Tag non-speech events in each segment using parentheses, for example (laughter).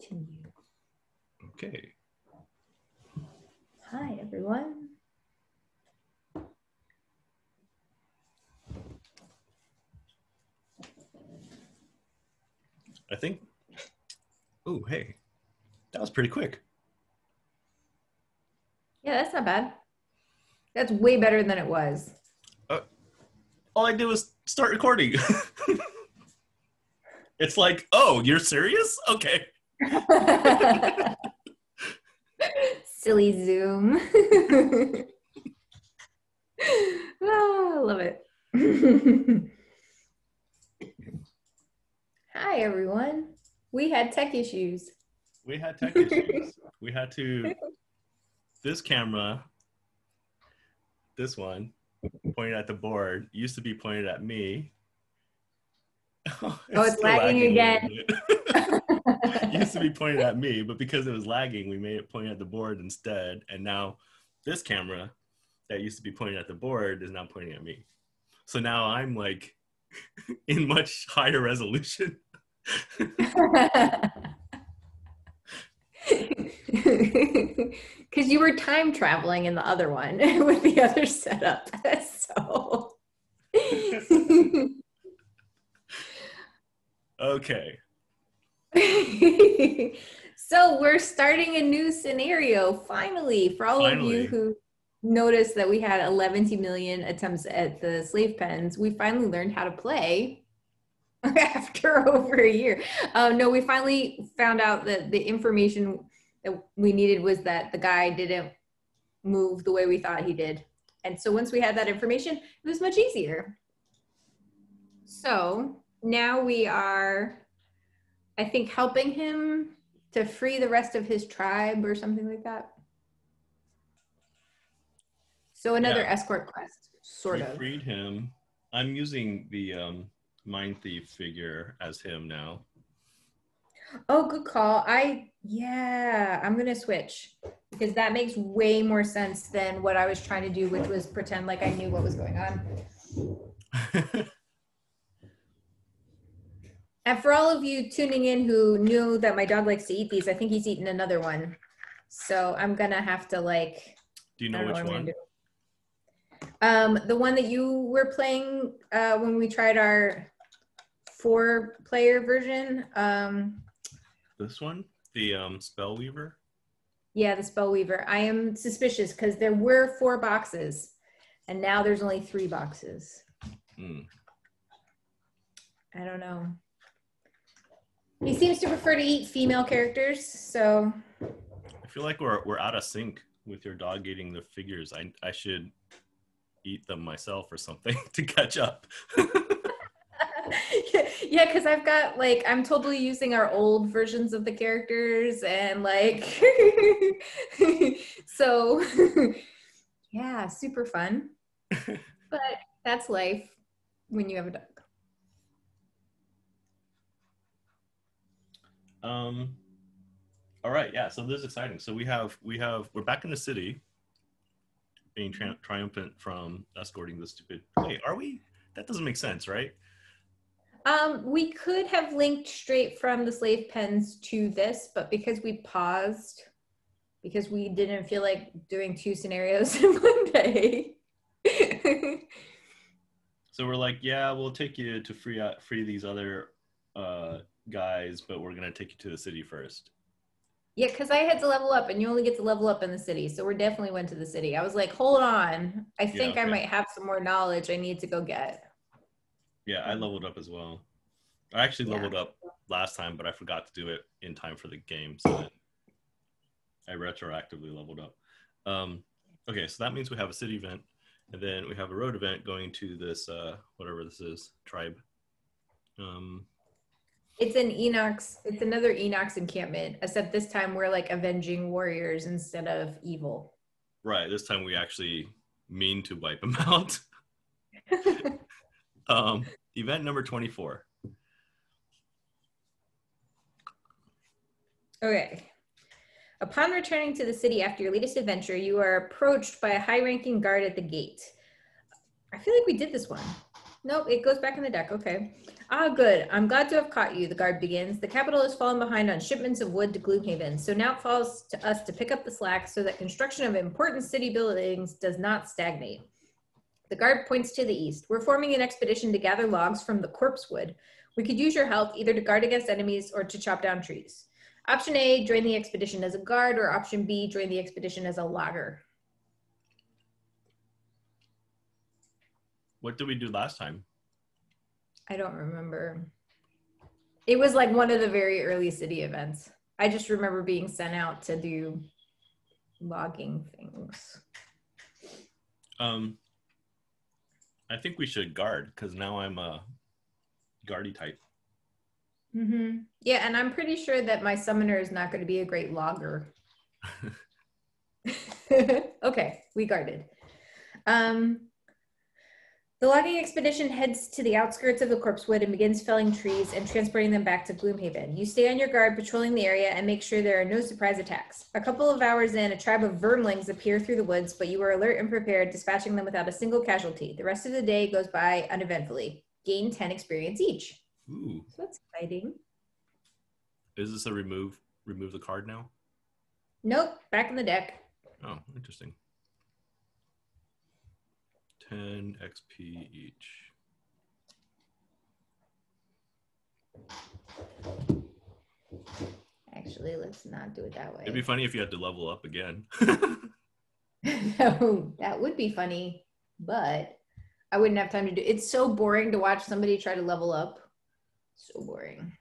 Continue. Okay. Hi, everyone. I think. Oh, hey. That was pretty quick. Yeah, that's not bad. That's way better than it was. Uh, all I did was start recording. (laughs) it's like, oh, you're serious? Okay. (laughs) Silly Zoom. (laughs) oh, I love it. (laughs) Hi, everyone. We had tech issues. We had tech issues. we had to. This camera, this one, pointed at the board, used to be pointed at me. Oh, it's still lagging a again. Little bit. It used to be pointed at me, but because it was lagging, we made it point at the board instead. And now this camera that used to be pointing at the board is now pointing at me. So now I'm like (laughs) in much higher resolution. (laughs) Because you were time traveling in the other one (laughs) with the other setup. So. Okay. (laughs) so we're starting a new scenario finally for all of you who noticed that we had 11 million attempts at the slave pens we finally learned how to play (laughs) after (laughs) over a year. Um, no we finally found out that the information that we needed was that the guy didn't move the way we thought he did. And so once we had that information it was much easier. So now we are I think helping him to free the rest of his tribe or something like that. So another Yeah. escort quest, sort we of. freed him. I'm using the um, mind thief figure as him now. Oh, good call. I yeah, I'm gonna switch because that makes way more sense than what I was trying to do, which was pretend like I knew what was going on. (laughs) And for all of you tuning in who knew that my dog likes to eat these, I think he's eaten another one. So I'm gonna have to like Do you know which I'm one? Um, the one that you were playing uh, when we tried our four-player version. Um, This one? The um, spell weaver. yeah, the spell weaver. I am suspicious because there were four boxes, and now there's only three boxes. Hmm. I don't know. He seems to prefer to eat female characters, so I feel like we're, we're out of sync with your dog eating the figures. I, I should eat them myself or something (laughs) to catch up. (laughs) yeah, because I've got like I'm totally using our old versions of the characters and like (laughs) so yeah, super fun. But that's life when you have a dog. Um, all right, yeah. So this is exciting. So we have we have we're back in the city, being tri- triumphant from escorting the stupid. Wait, are we? That doesn't make sense, right? Um, we could have linked straight from the slave pens to this, but because we paused, because we didn't feel like doing two scenarios (laughs) in one day. So we're like, yeah, we'll take you to free out, free these other uh, guys, but we're gonna take you to the city first. Yeah, because I had to level up, and you only get to level up in the city. So we definitely went to the city. I was like, hold on. I think I okay. might have some more knowledge I need to go get. Yeah, I leveled up as well. I actually Yeah. leveled up last time, but I forgot to do it in time for the game, so I retroactively leveled up. Um, okay, so that means we have a city event, and then we have a road event going to this uh, whatever this is tribe. Um, It's an Inox. It's another Inox encampment, except this time we're like avenging warriors instead of evil. right, this time we actually mean to wipe them (laughs) out. (laughs) um, event number twenty-four. Okay. Upon returning to the city after your latest adventure, you are approached by a high ranking guard at the gate. I feel like we did this one. Nope, it goes back in the deck. Okay. Ah, good. I'm glad to have caught you, the guard begins. The capital has fallen behind on shipments of wood to Gloomhaven, so now it falls to us to pick up the slack so that construction of important city buildings does not stagnate. The guard points to the east. We're forming an expedition to gather logs from the corpse wood. We could use your help either to guard against enemies or to chop down trees. Option A, join the expedition as a guard, or option B, join the expedition as a logger. What did we do last time? I don't remember. It was like one of the very early city events. I just remember being sent out to do logging things. Um, I think we should guard because now I'm a guardy type. Mm-hmm. Yeah, and I'm pretty sure that my summoner is not going to be a great logger. (laughs) (laughs) okay, we guarded. Um, the logging expedition heads to the outskirts of the corpsewood and begins felling trees and transporting them back to Gloomhaven. You stay on your guard, patrolling the area, and make sure there are no surprise attacks. A couple of hours in, a tribe of vermlings appear through the woods, but you are alert and prepared, dispatching them without a single casualty. The rest of the day goes by uneventfully. Gain 10 experience each. Ooh, So that's exciting. is this a remove remove the card now? Nope, back in the deck. Oh, interesting. 10 XP each. Actually, let's not do it that way. It'd be funny if you had to level up again. (laughs) (laughs) no, that would be funny, but I wouldn't have time to do it's so boring to watch somebody try to level up. So boring.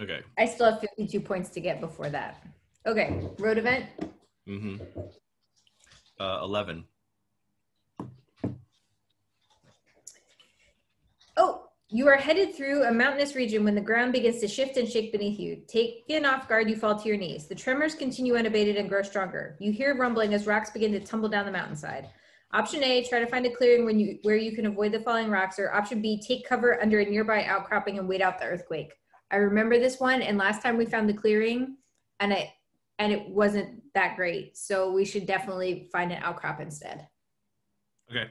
okay. I still have 52 points to get before that. Okay, road event. Mm-hmm. Uh, 11. Oh, you are headed through a mountainous region when the ground begins to shift and shake beneath you. Taken off guard, you fall to your knees. The tremors continue unabated and grow stronger. You hear rumbling as rocks begin to tumble down the mountainside. Option A, try to find a clearing when you where you can avoid the falling rocks, or option B, take cover under a nearby outcropping and wait out the earthquake. I remember this one, and last time we found the clearing, and it and it wasn't that great. So we should definitely find an outcrop instead. Okay.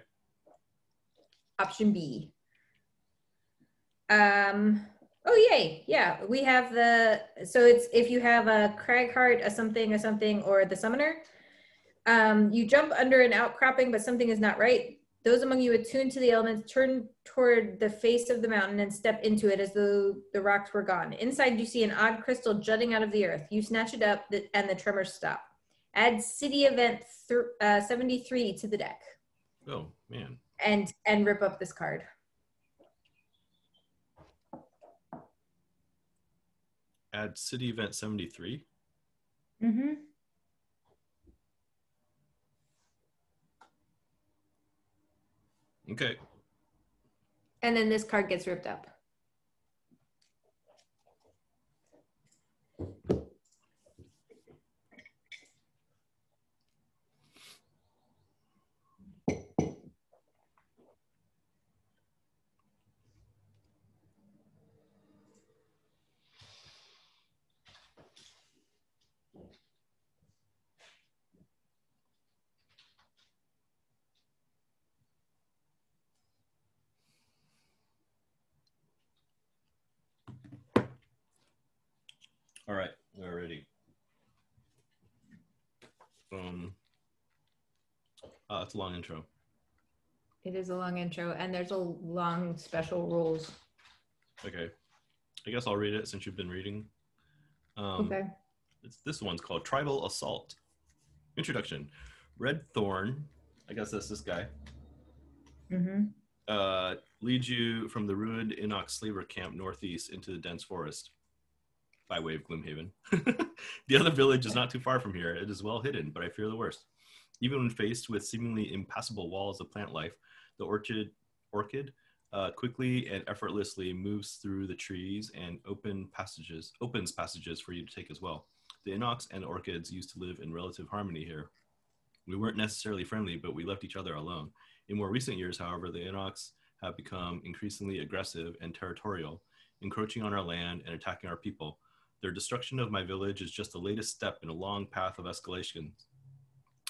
Option B. Um. Oh yay! Yeah, we have the. So it's if you have a Cragheart, a something, a something, or the Summoner. Um, you jump under an outcropping, but something is not right. Those among you attuned to the elements turn toward the face of the mountain and step into it as though the rocks were gone. Inside, you see an odd crystal jutting out of the earth. You snatch it up, and the tremors stop. Add city event uh, 73 to the deck Oh, man. and and rip up this card. Add city event 73. Mm-hmm. Okay. And then this card gets ripped up. All right. We're ready. Um, uh, it's a long intro. It is a long intro, and there's a long special rules. Okay. I guess I'll read it since you've been reading. Um, okay. It's, this one's called Tribal Assault. Introduction. Red Thorn, I guess that's this guy, Mm-hmm. uh, leads you from the ruined Inox slaver camp northeast into the dense forest by way of Gloomhaven. (laughs) the other village is not too far from here. It is well hidden, but I fear the worst. Even when faced with seemingly impassable walls of plant life, the orchid, orchid uh, quickly and effortlessly moves through the trees and open passages, opens passages for you to take as well. The Inox and orchids used to live in relative harmony here. We weren't necessarily friendly, but we left each other alone. In more recent years, however, the Inox have become increasingly aggressive and territorial, encroaching on our land and attacking our people. Their destruction of my village is just the latest step in a long path of escalation.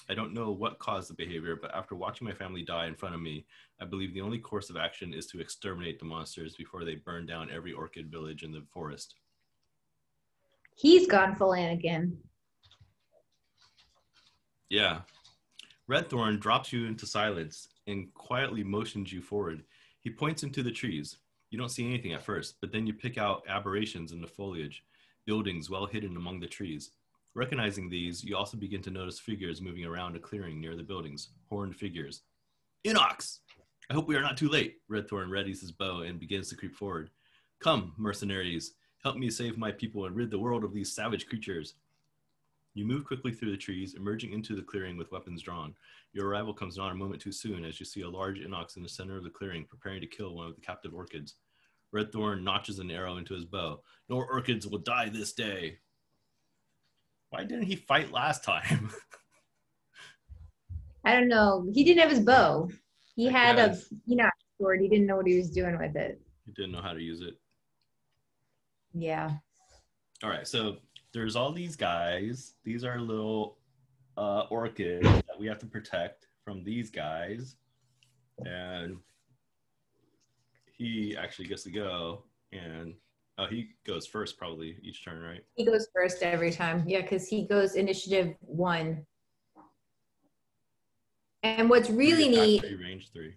I don't know what caused the behavior, but after watching my family die in front of me, I believe the only course of action is to exterminate the monsters before they burn down every orchid village in the forest. He's gone full Anakin. Yeah. Redthorn drops you into silence and quietly motions you forward. He points into the trees. You don't see anything at first, but then you pick out aberrations in the foliage, buildings well hidden among the trees. Recognizing these, you also begin to notice figures moving around a clearing near the buildings, horned figures. Inox! I hope we are not too late. Redthorn readies his bow and begins to creep forward. Come, mercenaries, help me save my people and rid the world of these savage creatures. You move quickly through the trees, emerging into the clearing with weapons drawn. Your arrival comes not a moment too soon as you see a large inox in the center of the clearing, preparing to kill one of the captive orchids. Redthorn notches an arrow into his bow. No orchids will die this day. Why didn't he fight last time? (laughs) I don't know. He didn't have his bow. He I had guess. a you know sword. He didn't know what he was doing with it. he didn't know how to use it. Yeah. All right, so there's all these guys. These are little uh, orchids that we have to protect from these guys, and he actually gets to go. And oh, he goes first probably each turn, right? He goes first every time. Yeah, because he goes initiative one. And what's really neat three range three.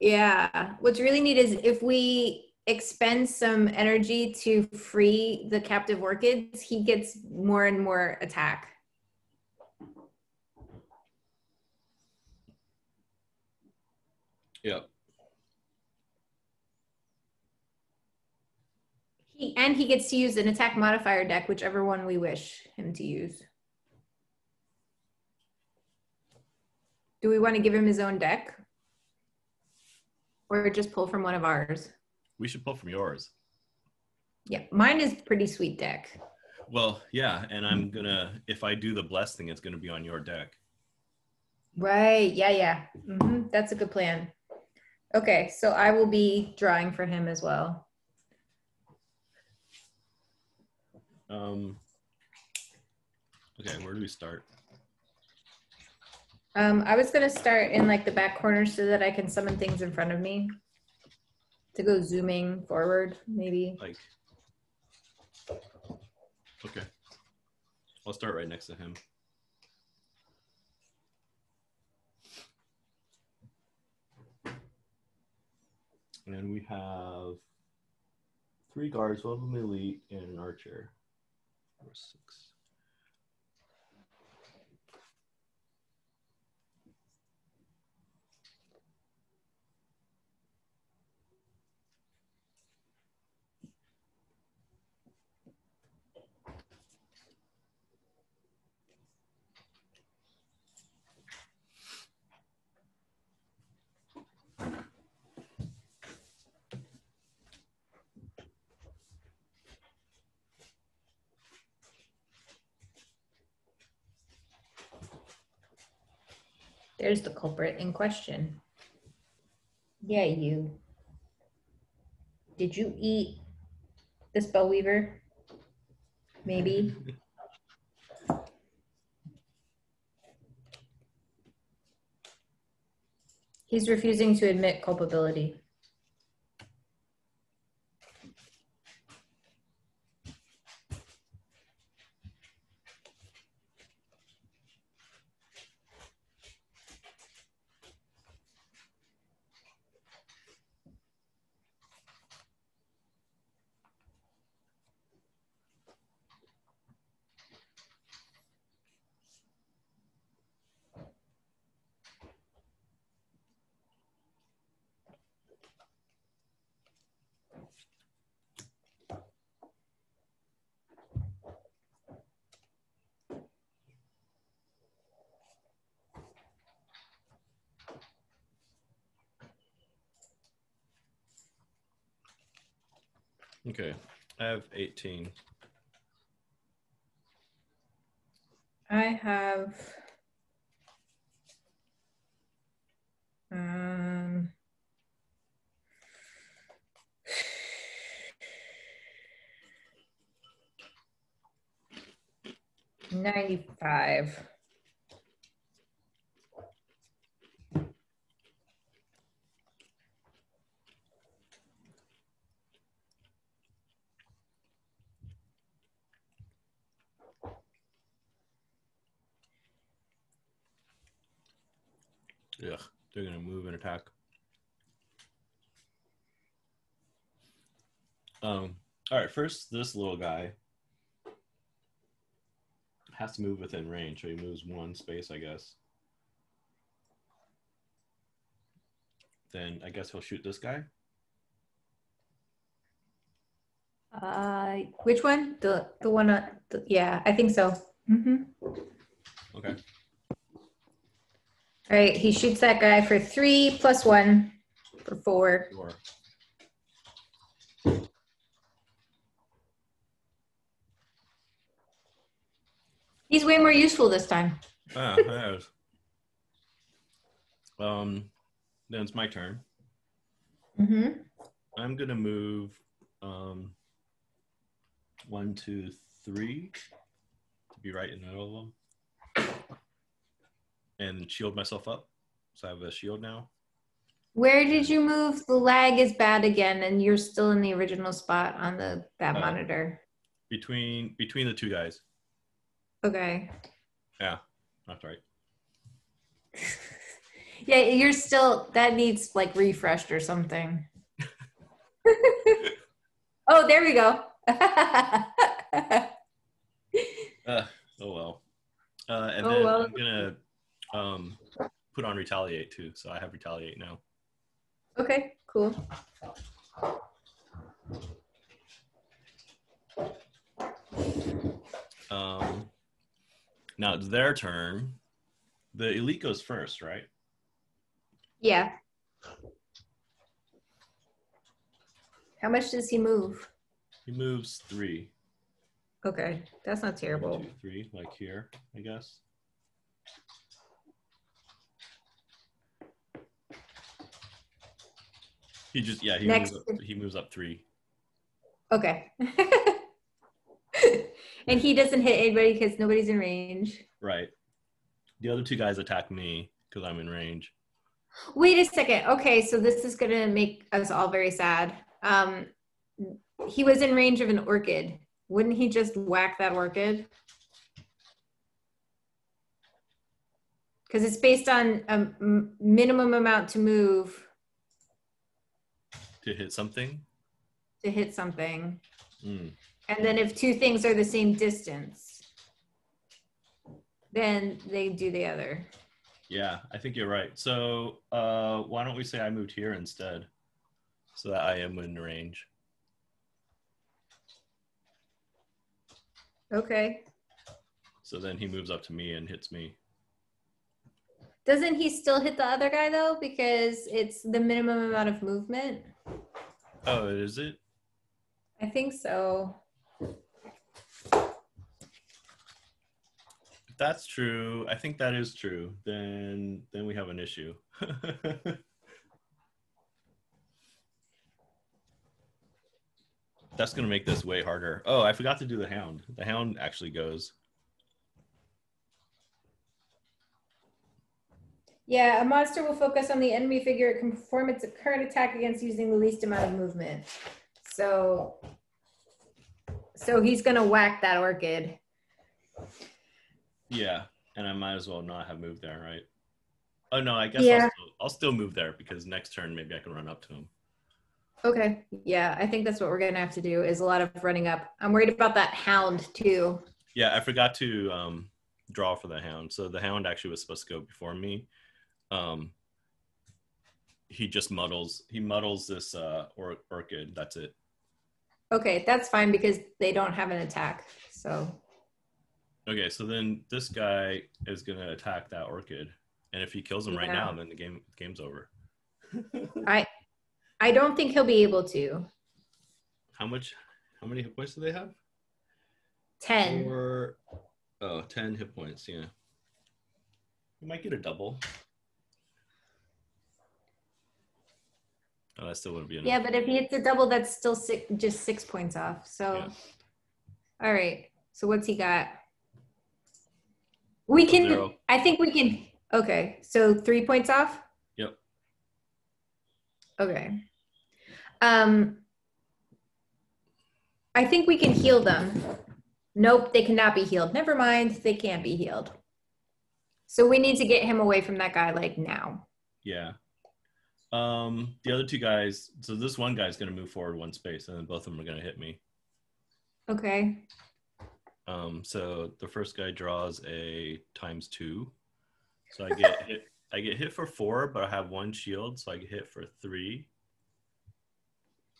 Yeah. What's really neat is if we expend some energy to free the captive orchids, he gets more and more attack. Yep. He, and he gets to use an attack modifier deck, whichever one we wish him to use. Do we want to give him his own deck? Or just pull from one of ours? We should pull from yours. Yeah, mine is pretty sweet deck. Well, yeah, and I'm gonna if I do the bless thing, it's gonna be on your deck. Right. Yeah, yeah. hmm That's a good plan. Okay, so I will be drawing for him as well. Um. Okay, where do we start? Um, I was gonna start in like the back corner so that I can summon things in front of me to go zooming forward, maybe. Like. Okay. I'll start right next to him. And we have three guards, one of them elite, and an archer. Four, six. There's the culprit in question. Yeah, you. Did you eat the spellweaver? Maybe. He's refusing to admit culpability. Okay, I have 18. I have um ninety-five. Ugh, they're gonna move and attack. Um. All right. First, this little guy has to move within range, so he moves one space, I guess. Then I guess he'll shoot this guy. Uh, which one? The the one? Uh, the, yeah, I think so. Mm-hmm. Okay. All right, he shoots that guy for three plus one for four. Sure. He's way more useful this time. Ah, yes. Um, then it's my turn. Mm-hmm. I'm gonna move um one, two, three to be right in the middle of them, and shield myself up. So I have a shield now. Where did you move? The lag is bad again, and you're still in the original spot on the that Uh, monitor. Between between the two guys. Okay. Yeah, that's right. (laughs) Yeah, you're still that needs like refreshed or something. (laughs) (laughs) oh, there we go. Uh, oh well. Uh, and Oh, then well. I'm gonna um put on retaliate too. So I have retaliate now. okay, cool. Um, now it's their turn. The elite goes first, right? Yeah. How much does he move? He moves three. Okay, that's not terrible. two, three, like here, I guess. He just yeah he Next. moves up, he moves up three. Okay. (laughs) and he doesn't hit anybody because nobody's in range. Right. The other two guys attack me because I'm in range. Wait a second. Okay, so this is gonna make us all very sad. Um, he was in range of an orchid. Wouldn't he just whack that orchid? Because it's based on a m- minimum amount to move To hit something. to hit something, Mm. And then if two things are the same distance, then they do the other. Yeah, I think you're right. So uh, why don't we say I moved here instead, so that I am in range. Okay. So then he moves up to me and hits me. Doesn't he still hit the other guy though? Because it's the minimum amount of movement. Oh, is it? I think so. That's true, I think that is true. Then then we have an issue. (laughs) that's gonna make this way harder. Oh, I forgot to do the hound. The hound actually goes. Yeah, a monster will focus on the enemy figure. It can perform its current attack against using the least amount of movement. So, so he's gonna whack that orchid. Yeah, and I might as well not have moved there, right? Oh no, I guess Yeah. I'll, still, I'll still move there because next turn maybe I can run up to him. Okay. Yeah, I think that's what we're gonna have to do. Is a lot of running up. I'm worried about that hound too. Yeah, I forgot to um, draw for the hound. So the hound actually was supposed to go before me. Um, he just muddles. He muddles this uh, or- orchid. That's it. Okay, that's fine because they don't have an attack. So Okay, so then this guy is gonna attack that orchid, and if he kills him right now, then the game game's over. (laughs) I, I don't think he'll be able to. how much? How many hit points do they have? Ten. Oh, 10 hit points. Yeah, you might get a double. Oh, that still wouldn't be enough. Yeah, but if he hits a double, that's still six, just six points off. So, Yeah. all right. So what's he got? We can. Zero. I think we can. Okay, so three points off. Yep. Okay. Um, I think we can heal them. Nope, they cannot be healed. Never mind, they can't be healed. So we need to get him away from that guy like now. Yeah. Um, the other two guys. So this one guy's going to move forward one space, and then both of them are going to hit me. Okay. Um, so the first guy draws a times two. So I get hit. I get hit for four, but I have one shield, so I get hit for three.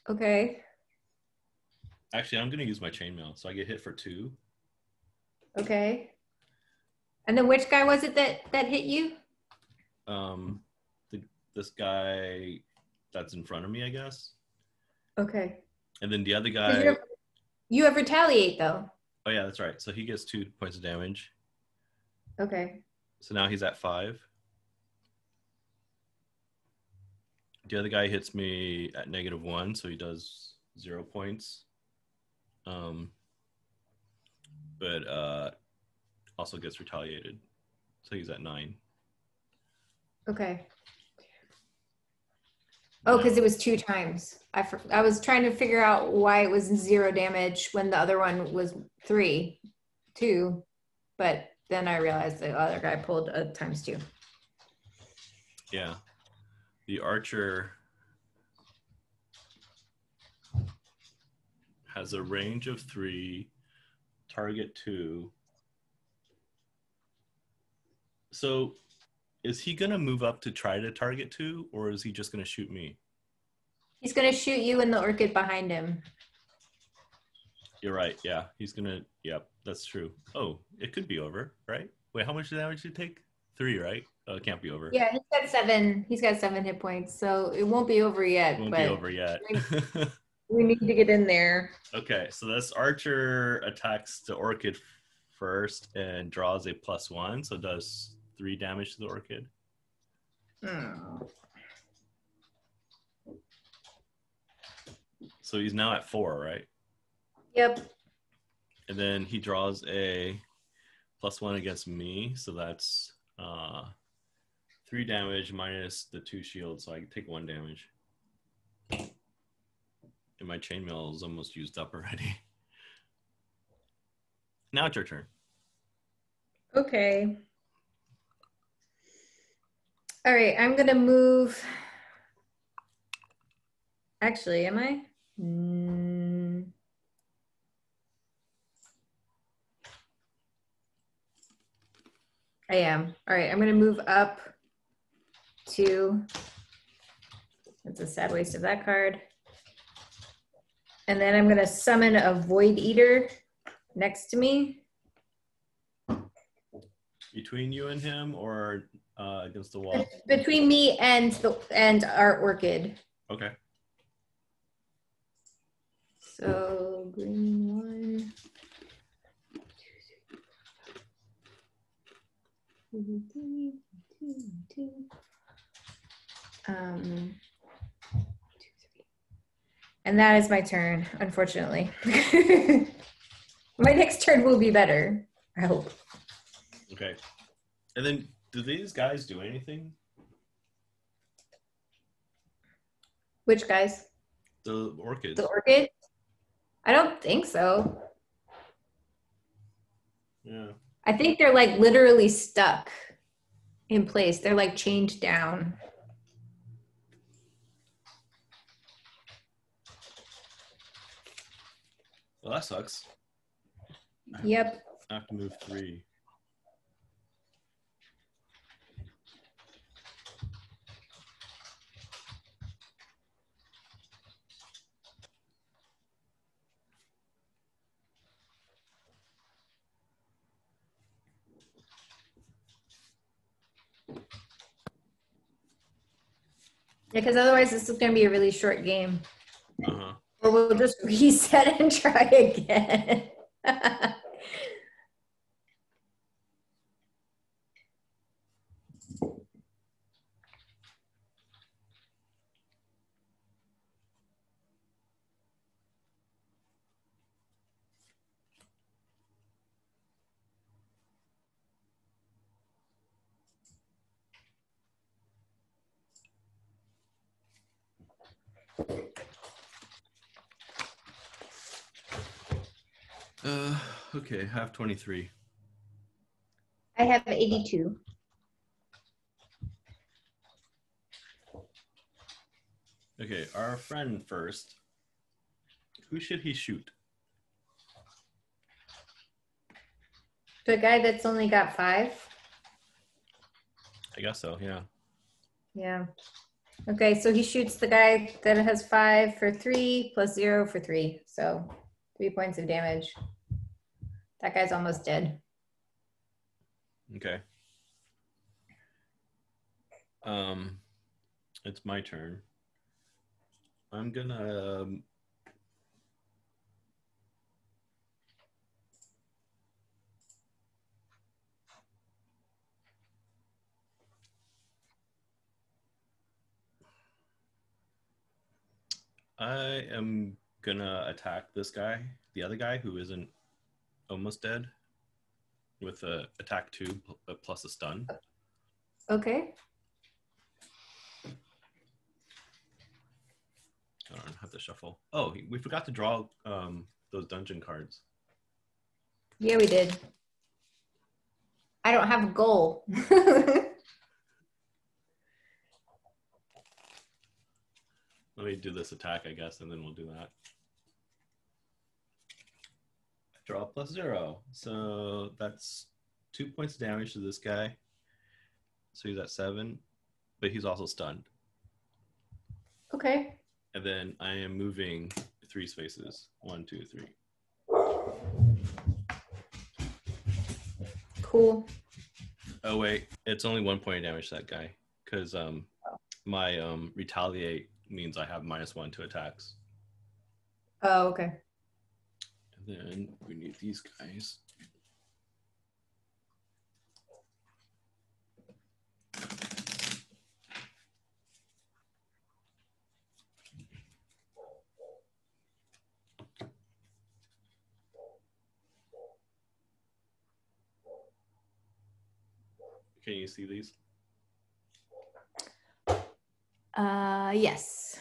Okay. Actually, I'm going to use my chainmail, so I get hit for two. Okay. And then which guy was it that that hit you? Um, the, this guy that's in front of me, I guess. Okay. And then the other guy. you're- You have retaliate though. Oh yeah, that's right. So he gets two points of damage. Okay. So now he's at five. The other guy hits me at negative one, so he does zero points. Um, but uh, also gets retaliated, so he's at nine. Okay. Oh, because it was two times. I I was trying to figure out why it was zero damage when the other one was three, two, but then I realized the other guy pulled a times two. Yeah, the archer has a range of three, target two. So, is he gonna move up to try to target two, or is he just gonna shoot me? He's gonna shoot you in the orchid behind him. You're right. Yeah, he's gonna. Yep, that's true. Oh, it could be over, right? Wait, how much damage did it take? Three, right? Oh, it can't be over. Yeah, he's got seven. He's got seven hit points, so it won't be over yet. it won't but be over yet. (laughs) we need to get in there. okay, so this archer attacks the orchid first and draws a plus one, so does three damage to the orchid. Hmm. So he's now at four, right? Yep. And then he draws a plus one against me, so that's uh, three damage minus the two shields, so I take one damage. And my chainmail is almost used up already. (laughs) Now it's your turn. Okay. All right, I'm gonna move. Actually, am I? Mm. I am. All right, I'm gonna move up to. That's a sad waste of that card. And then I'm gonna summon a Void Eater next to me. Between you and him, or uh, against the wall? between me and the and our orchid. Okay. So green one. two, three, two, two. Um, two, three. and that is my turn, unfortunately. (laughs) my next turn will be better. I hope. Okay. And then, do these guys do anything? Which guys? The orchids. The orchid? I don't think so. yeah. I think they're like literally stuck in place. They're like chained down. Well, that sucks. Yep. I have to move three. Yeah, because otherwise this is going to be a really short game. Uh huh. Or we'll just (laughs) reset and try again. (laughs) Uh, okay, half 23. I have 82. Okay, our friend first. Who should he shoot? The guy that's only got five. I guess so, yeah. Yeah. Okay, so he shoots the guy that has five for three plus zero for three. So three points of damage. That guy's almost dead. Okay. Um, it's my turn. I'm gonna. Um, I am gonna attack this guy, the other guy who isn't almost dead, with a attack two plus a stun. Okay. I don't have to shuffle. Oh, we forgot to draw um, those dungeon cards. Yeah, we did. I don't have a goal. (laughs) Let me do this attack, I guess, and then we'll do that. Draw plus zero. So that's two points of damage to this guy. So he's at seven, but he's also stunned. okay. And then I am moving three spaces. One, two, three. Cool. Oh wait, it's only one point of damage to that guy because um, my um, retaliate means I have minus one to attacks. Oh, okay. Then we need these guys. Can you see these? Uh, yes.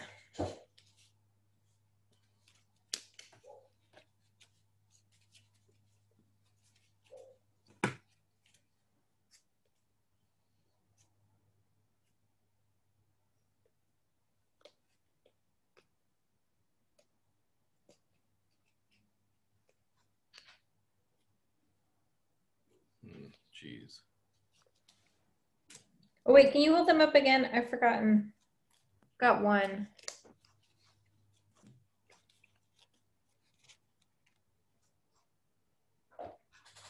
Hmm, Oh, wait, can you hold them up again? I've forgotten. Got one.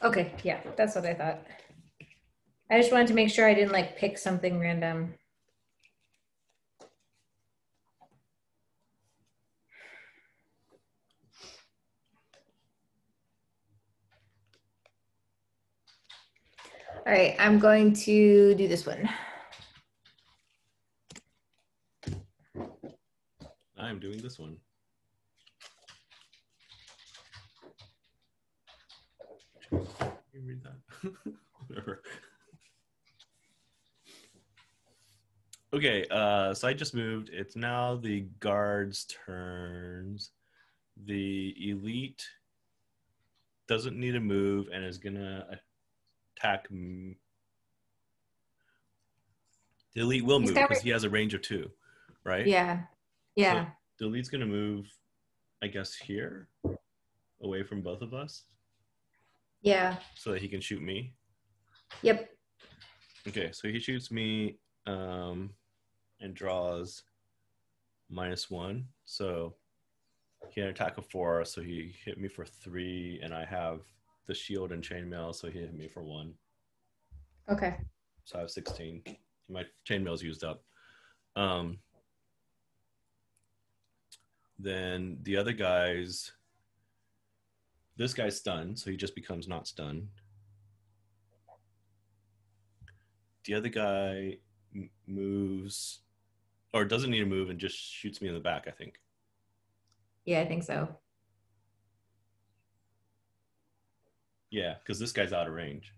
Okay, yeah, that's what I thought. I just wanted to make sure I didn't like pick something random. All right, I'm going to do this one. I'm doing this one. You read that? (laughs) Whatever. Okay, uh, so I just moved. It's now the guards' turns. The elite doesn't need to move and is gonna attack. The elite will move because he has a range of two, right? Yeah, yeah. the lead's gonna move, I guess, here, away from both of us, Yeah. so that he can shoot me. Yep. Okay, so he shoots me um, and draws minus one. So he had an attack of four, so he hit me for three, and I have the shield and chainmail, so he hit me for one. Okay. So I have 16. My chainmail's used up. Um, then the other guys, this guy's stunned, so he just becomes not stunned. The other guy m- moves, or doesn't need to move, and just shoots me in the back. I think. Yeah, I think so. Yeah, because this guy's out of range.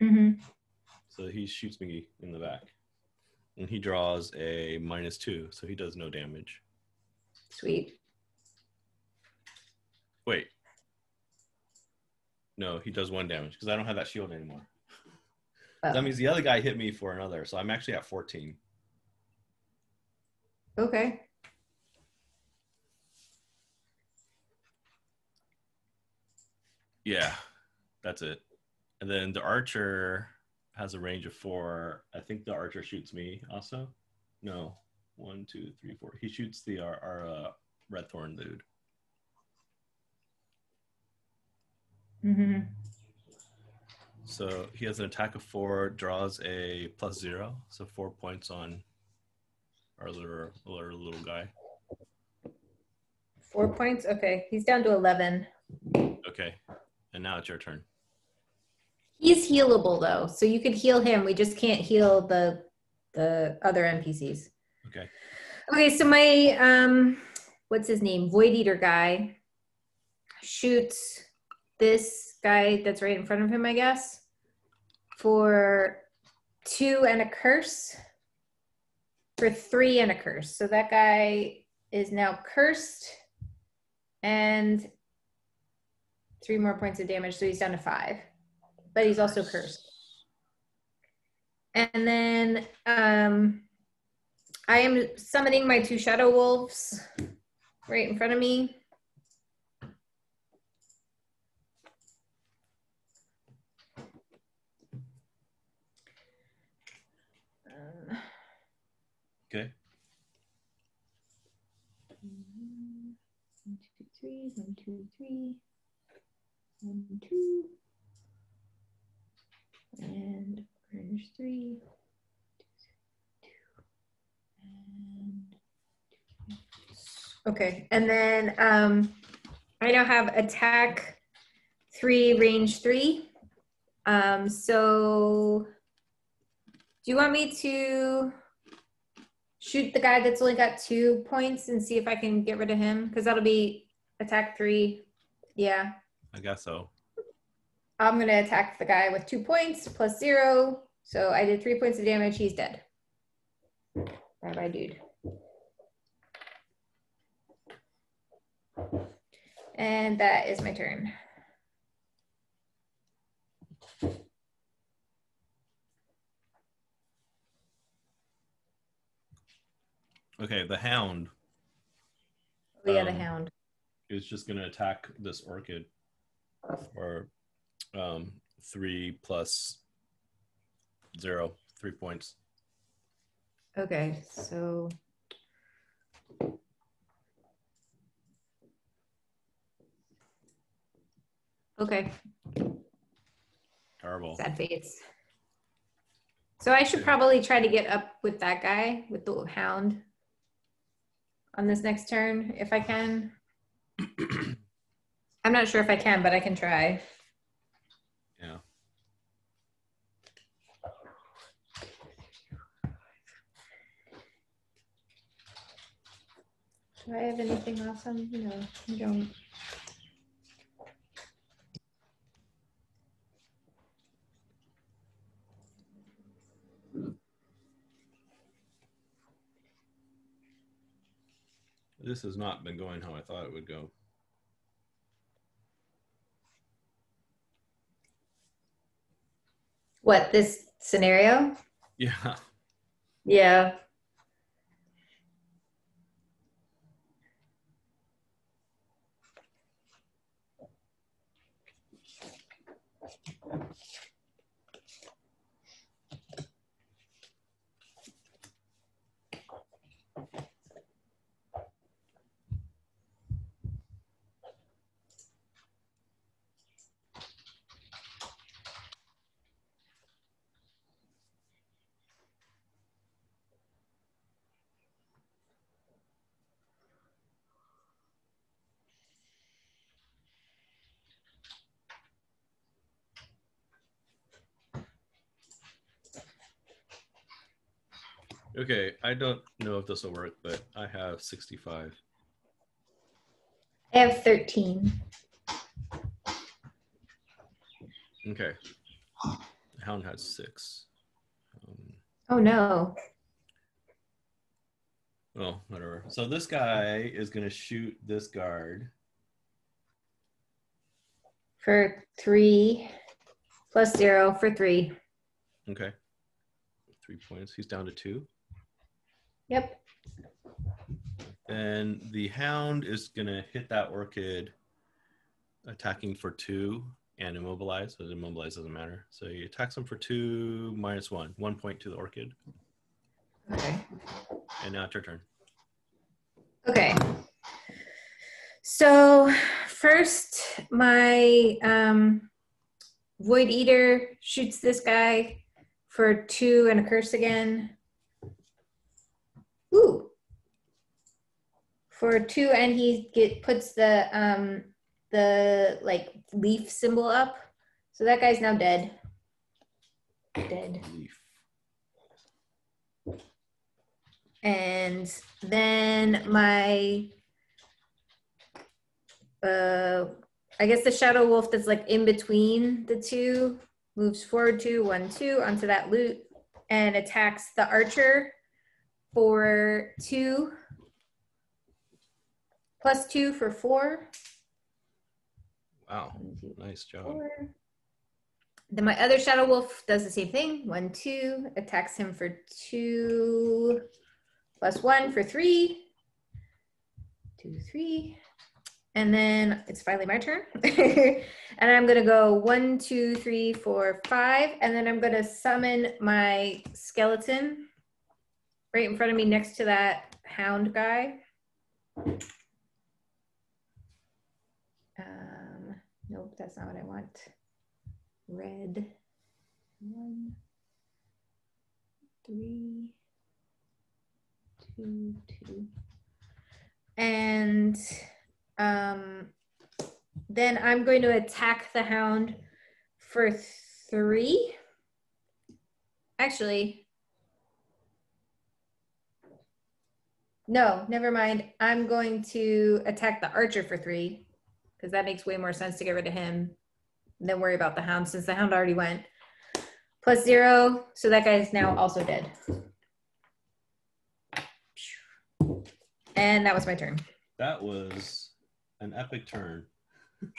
Mm-hmm. So he shoots me in the back. And he draws a minus two, so he does no damage. Sweet. Wait. No, he does one damage because I don't have that shield anymore. Oh. That means the other guy hit me for another, so I'm actually at 14. Okay. Yeah that's it. And then the archer has a range of four. I think the archer shoots me also. No, one, two, three, four. He shoots the our, our uh, red thorn dude. Mm-hmm. So he has an attack of four, draws a plus zero, so four points on our little, our little guy. Four points. Okay, he's down to eleven. Okay, and now it's your turn. He's healable though, so you could heal him. We just can't heal the the other NPCs. Okay. Okay, so my um, what's his name? Void Eater guy shoots this guy that's right in front of him, I guess, for two and a curse. For three and a curse. So that guy is now cursed and three more points of damage. So he's down to five, but he's also cursed. And then um, I am summoning my two shadow wolves right in front of me. Okay. One, two, three, one, two, three, one, two, and orange three, two, and okay, and then um, I now have attack three, range three. Um, so, do you want me to? shoot the guy that's only got two points and see if I can get rid of him because that'll be attack three. Yeah, I guess so. I'm gonna attack the guy with two points plus zero. So I did three points of damage. He's dead. Bye bye, dude. And that is my turn. Okay, the hound Oh yeah, the Um, hound. is just going to attack this orchid for um, three plus zero, three points. Okay, so okay, Terrible. sad fates. So I should probably try to get up with that guy with the hound on this next turn if I can. (clears throat) I'm not sure if I can, but I can try. Yeah. Do I have anything awesome? No, I don't. This has not been going how I thought it would go. What this scenario? Yeah. Yeah. Okay, I don't know if this will work, but I have 65. I have 13. Okay. Hound has six. Um, Oh no. well, whatever. So this guy is going to shoot this guard. For three plus zero for three. Okay. Three points. He's down to two. Yep. And the hound is going to hit that orchid attacking for two and immobilize, but immobilize doesn't matter. So you attacks him for two minus one, one point to the orchid. Okay. And now it's your turn. Okay. So first, my um, Void Eater shoots this guy for two and a curse again. Ooh. For two, and he get puts the um the like leaf symbol up. So that guy's now dead. Dead. Leaf. And then my uh I guess the shadow wolf that's like in between the two moves forward to one two onto that loot and attacks the archer for two plus two for four. Wow. Nice job. four. Then my other shadow wolf does the same thing. One, two, attacks him for two, plus one for three. Two, three. And then it's finally my turn. (laughs) and I'm gonna go one, two, three, four, five. And then I'm gonna summon my skeleton right in front of me next to that hound guy. Um, nope, that's not what I want. Red. One, three, two, two. And um, then I'm going to attack the hound for three. Actually, no, never mind. I'm going to attack the archer for three because that makes way more sense to get rid of him than worry about the hound since the hound already went. Plus zero, so that guy is now also dead. And that was my turn. That was an epic turn. (laughs)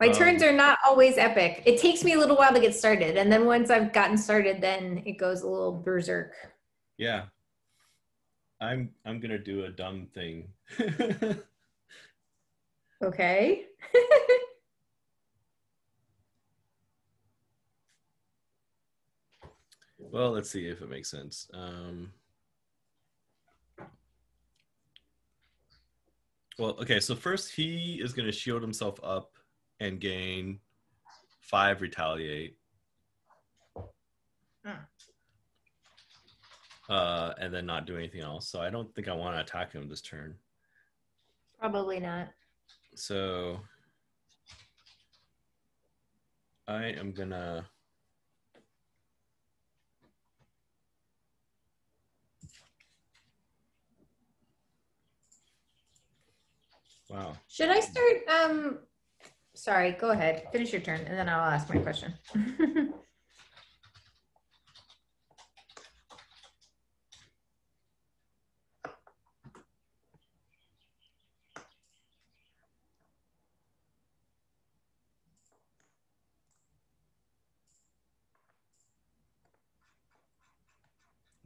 my Um, turns are not always epic. It takes me a little while to get started, and then once I've gotten started, then it goes a little berserk. Yeah. I'm I'm gonna do a dumb thing. (laughs) Okay. (laughs) well, let's see if it makes sense. Um, well, okay, so first he is gonna shield himself up and gain five retaliate. Hmm. Uh, and then not do anything else. So I don't think I want to attack him this turn. Probably not. So I am gonna Wow. Should I start? Um, sorry, go ahead. Finish your turn, and then I'll ask my question. (laughs)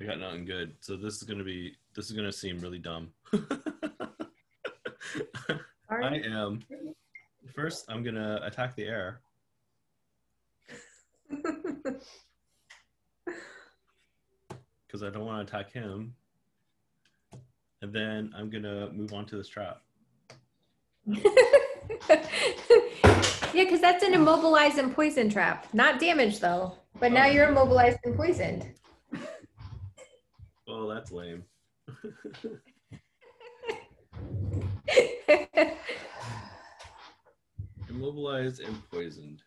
We got nothing good. So this is gonna be this is gonna seem really dumb. (laughs) I am first I'm gonna attack the air. (laughs) because I don't want to attack him. And then I'm gonna move on to this trap. (laughs) yeah, because that's an immobilized and poison trap. Not damage though. But now Oh. you're immobilized and poisoned. Oh, that's lame. (laughs) Immobilized and poisoned.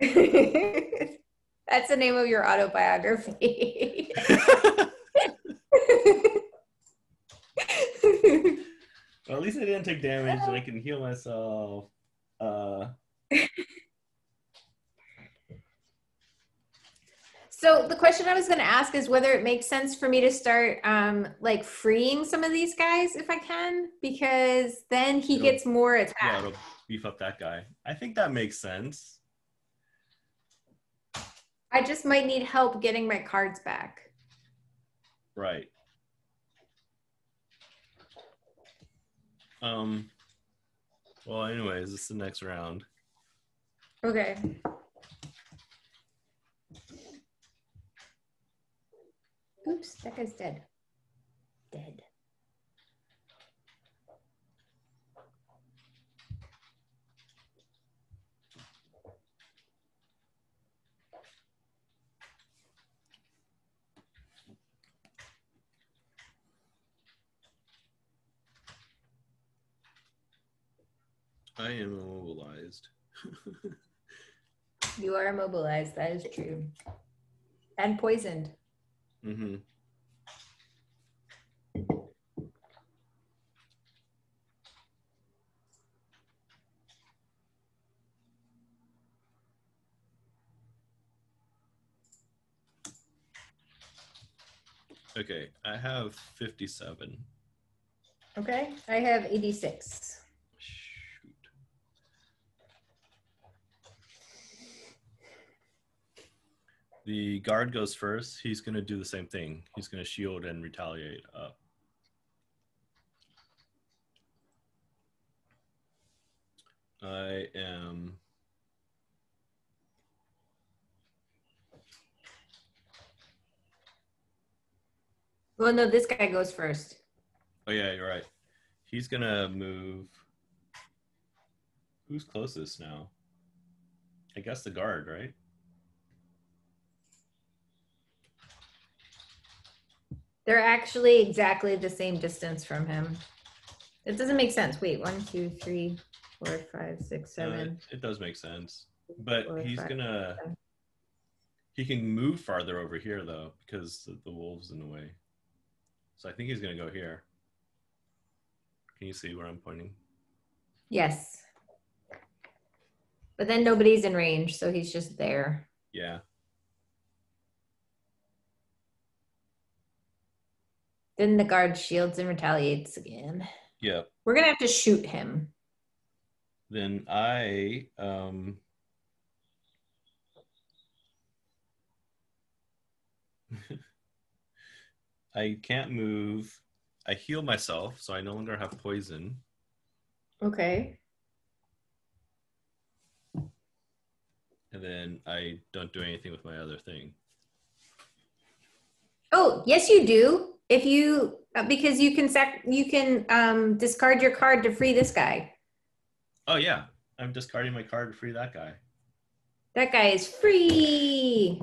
(laughs) that's the name of your autobiography. Well, at least I didn't take damage and I can heal myself. Uh, (laughs) So the question I was going to ask is whether it makes sense for me to start um, like freeing some of these guys if I can, because then he It'll- gets more yeah, attack. it'll beef up that guy. I think that makes sense. I just might need help getting my cards back. Right. Um, Well, anyways, this is the next round. Okay. Oops, that guy's dead. Dead. I am immobilized. (laughs) You are immobilized. That is true. And poisoned. Mm-hmm. Okay, I have 57. Okay. I have 86. Shoot. The guard goes first. He's going to do the same thing. He's going to shield and retaliate up. I am. Well, no, this guy goes first. Oh, yeah, you're right. He's going to move. Who's closest now? I guess the guard, right? They're actually exactly the same distance from him. It doesn't make sense. Wait, one, two, three, four, five, six, seven. No, it, it does make sense. But Four, he's five, gonna he can move farther over here though, because the, the wolves in the way. So I think he's gonna go here. Can you see where I'm pointing? Yes. But then nobody's in range, so he's just there. Yeah. Then the guard shields and retaliates again. Yep. We're gonna have to shoot him. Then I um (laughs) I can't move. I heal myself, so I no longer have poison. Okay. And then I don't do anything with my other thing. Oh, yes, you do. If you uh, because you can sac you can um, discard your card to free this guy. Oh yeah, I'm discarding my card to free that guy. That guy is free.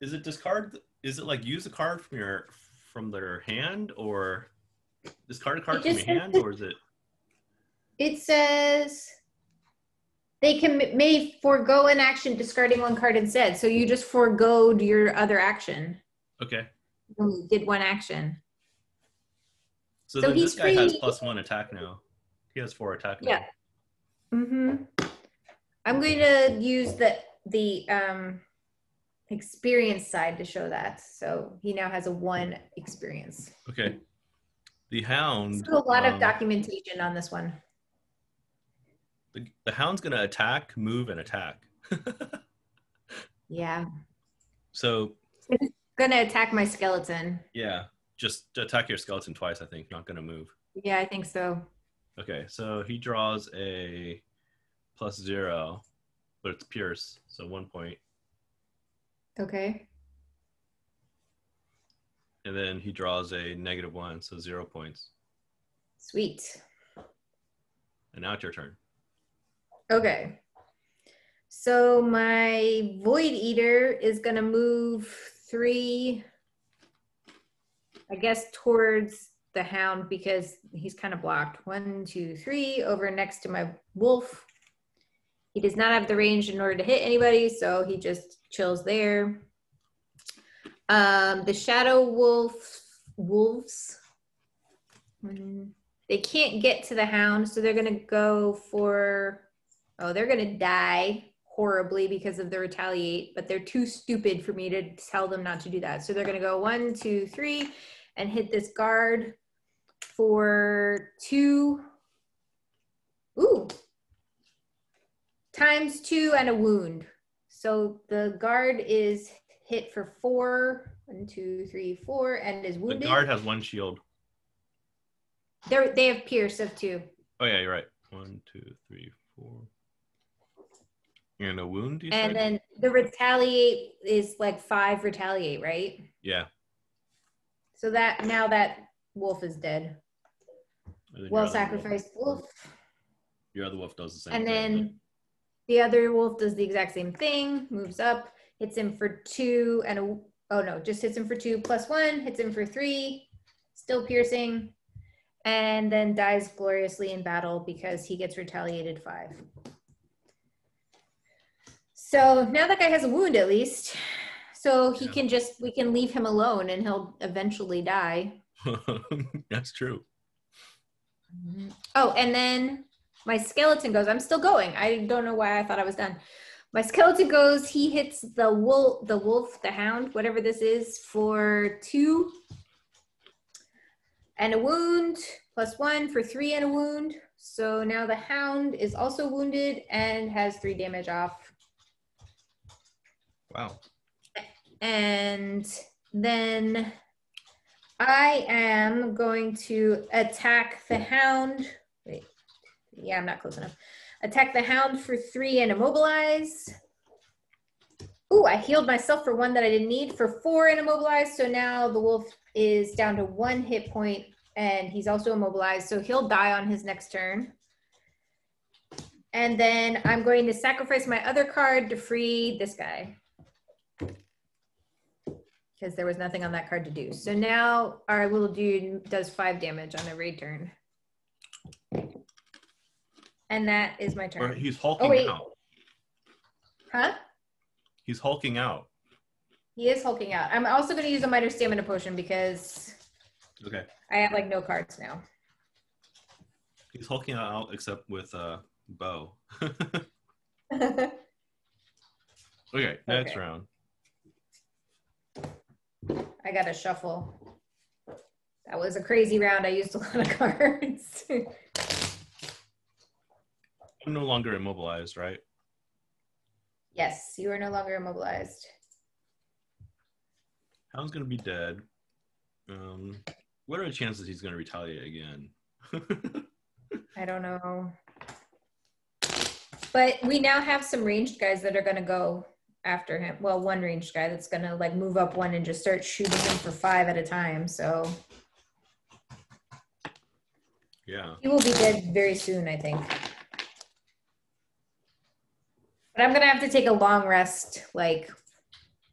Is it discard? Is it like use a card from your from their hand, or discard a card from your hand, or is it? It says they can may forego an action discarding one card instead. So you just foregoed your other action. Okay, did one action. so, So this guy has plus one attack now. He has four attack now. Yeah. Mm-hmm. I'm going to use the the um experience side to show that. So he now has a one experience. Okay. The hound. So a lot of um, documentation on this one. the, the hound's gonna attack, move, and attack. (laughs) Yeah. so Gonna attack my skeleton. yeah, just attack your skeleton twice. I think not gonna move. Yeah, I think so. Okay, so he draws a plus zero, but it's pierce, so one point, Okay. and then he draws a negative one, so zero points. Sweet. And now it's your turn. Okay. So my Void Eater is going to move three, I guess, towards the Hound because he's kind of blocked. One, two, three, over next to my Wolf. He does not have the range in order to hit anybody, so he just chills there. Um, the Shadow Wolf wolves. They can't get to the Hound, so they're to go for Oh, they're gonna die horribly because of the retaliate, but they're too stupid for me to tell them not to do that. So they're gonna go one, two, three, and hit this guard for two. Ooh. Times two and a wound. So the guard is hit for four. One, two, three, four, and is wounded. The guard has one shield. They they have Pierce of two. Oh yeah, you're right. One, two, three, four. And a wound, And said? then the retaliate is like five retaliate, right? yeah. So that now that wolf is dead. And then your Well other wolf- sacrificed wolf. Your other wolf does the same And thing. then the other wolf does the exact same thing, moves up, hits him for two and a oh no, just hits him for two plus one, hits him for three, still piercing, and then dies gloriously in battle because he gets retaliated five. So now that guy has a wound at least. So he Yeah. can just we can leave him alone and he'll eventually die. (laughs) That's true. Mm-hmm. Oh, and then my skeleton goes. I'm still going. I don't know why I thought I was done. My skeleton goes. He hits the wolf, the wolf, the hound, whatever this is, for two and a wound plus one for three and a wound. So now the hound is also wounded and has three damage off. Wow. And then I am going to attack the hound. Wait, yeah, I'm not close enough. Attack the hound for three and immobilize. Ooh, I healed myself for one that I didn't need for four and immobilize. So now the wolf is down to one hit point and he's also immobilized. So he'll die on his next turn. And then I'm going to sacrifice my other card to free this guy because there was nothing on that card to do. So now our little dude does five damage on every turn. And that is my Or turn. he's hulking wait. out. Huh? He's hulking out. He is hulking out. I'm also going to use a minor stamina potion because Okay. I have like no cards now. He's hulking out except with uh bow. (laughs) (laughs) okay, next Okay. round. I got to shuffle. That was a crazy round. I used a (laughs) lot of cards. I'm no longer immobilized, right? yes, you are no longer immobilized. Hound's gonna be dead. Um, what are the chances he's gonna retaliate again? (laughs) I don't know. But we now have some ranged guys that are going to go after him. Well, one range guy that's going to like move up one and just start shooting him for five at a time. So yeah. he will be dead very soon, I think. But I'm going to have to take a long rest like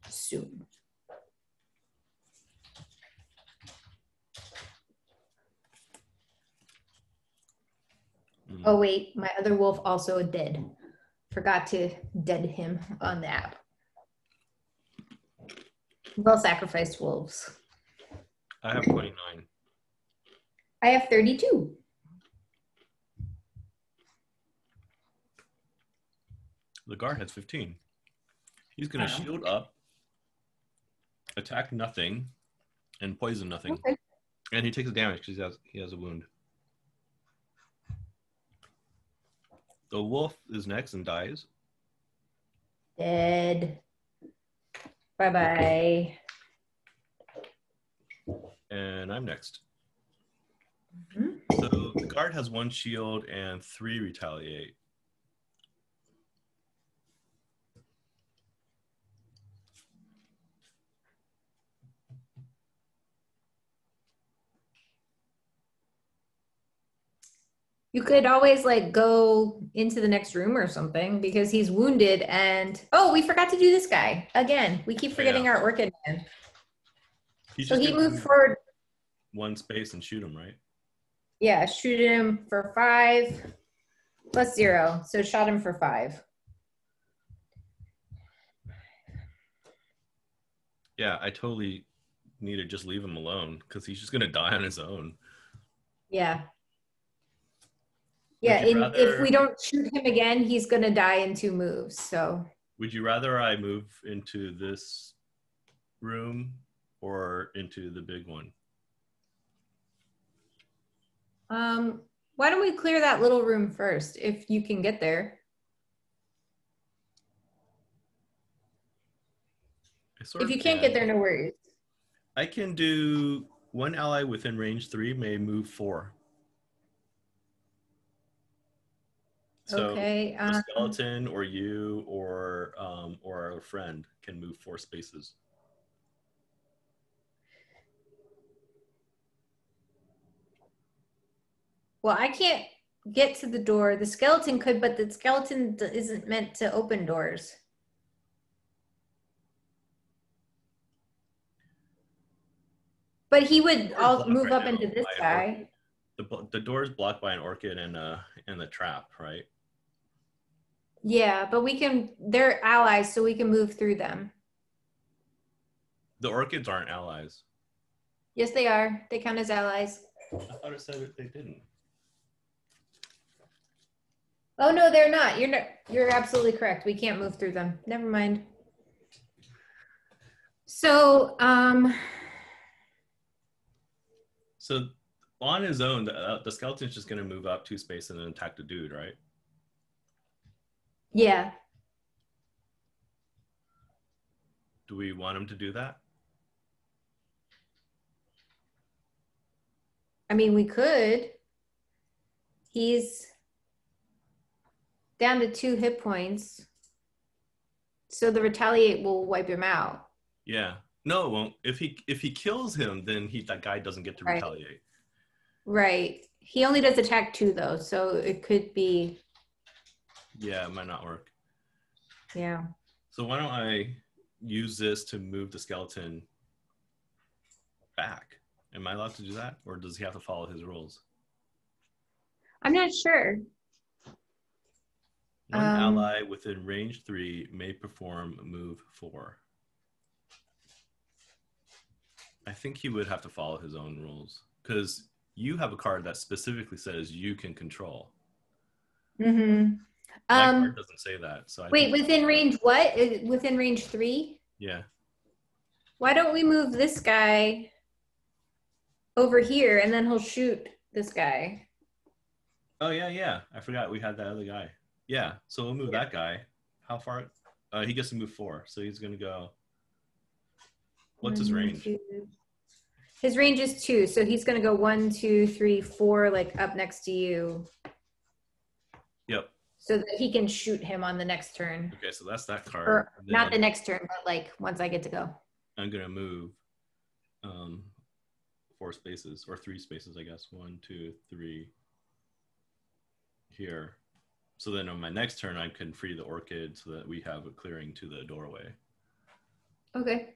soon. Mm. Oh, wait. My other wolf also dead. Forgot to dead him on the app. Well sacrificed wolves. I have 29. I have 32. The guard has 15. He's gonna oh. shield up, attack nothing, and poison nothing. Okay. And he takes damage because he has he has a wound. The wolf is next and dies. Dead. Bye bye. And I'm next. Mhm. So the guard has one shield and three retaliate. You could always like go into the next room or something because he's wounded and oh, we forgot to do this guy again. We keep forgetting Yeah. our orchid man. He's So he moved forward. one space and shoot him, right? Yeah, shoot him for five plus zero. So shot him for five. Yeah, I totally need to just leave him alone because he's just gonna die on his own. Yeah. Yeah, if we don't shoot him again, he's gonna die in two moves. So Would you rather I move into this room or into the big one? um why don't we clear that little room first if you can get there? If you can't can. get there, no worries. I can do one ally within range three may move four. So okay. the Um, skeleton or you or um, or our friend can move four spaces. well, I can't get to the door. The skeleton could, but the skeleton isn't meant to open doors. But he would all move right up into this guy. The, the door is blocked by an orchid and a and the trap, right? Yeah, but we can. They're allies, so we can move through them. The orchids aren't allies. Yes, they are. They count as allies. I thought it said they didn't. Oh no, they're not. You're not. You're absolutely correct. We can't move through them. Never mind. So, um, So on his own, the, uh, the skeleton's just going to move up two spaces and then attack the dude, right? Yeah. Do we want him to do that? I mean, we could. He's down to two hit points. So the retaliate will wipe him out. Yeah. No, it won't. If he if he kills him, then he that guy doesn't get to Right. retaliate. Right. He only does attack two though, so it could be Yeah, it might not work. yeah. So why don't I use this to move the skeleton back? Am I allowed to do that, or does he have to follow his rules? I'm not sure. One Um, ally within range three may perform move four. I think he would have to follow his own rules because you have a card that specifically says you can control. Mm-hmm. Um doesn't say that. So I wait, within range what? Within range three? yeah. Why don't we move this guy over here and then he'll shoot this guy? Oh yeah, yeah. I forgot we had that other guy. Yeah. So we'll move Yeah. that guy. How far? Uh, he gets to move four, so he's gonna go. What's his range? two- His range is two, so he's gonna go one, two, three, four, like up next to you, Yep. So that he can shoot him on the next turn, Okay, so that's that card. or not the next turn, but like once I get to go. I'm gonna move um, four spaces or three spaces, I guess. One, two, three. Here. So then on my next turn, I can free the orchid so that we have a clearing to the doorway. Okay.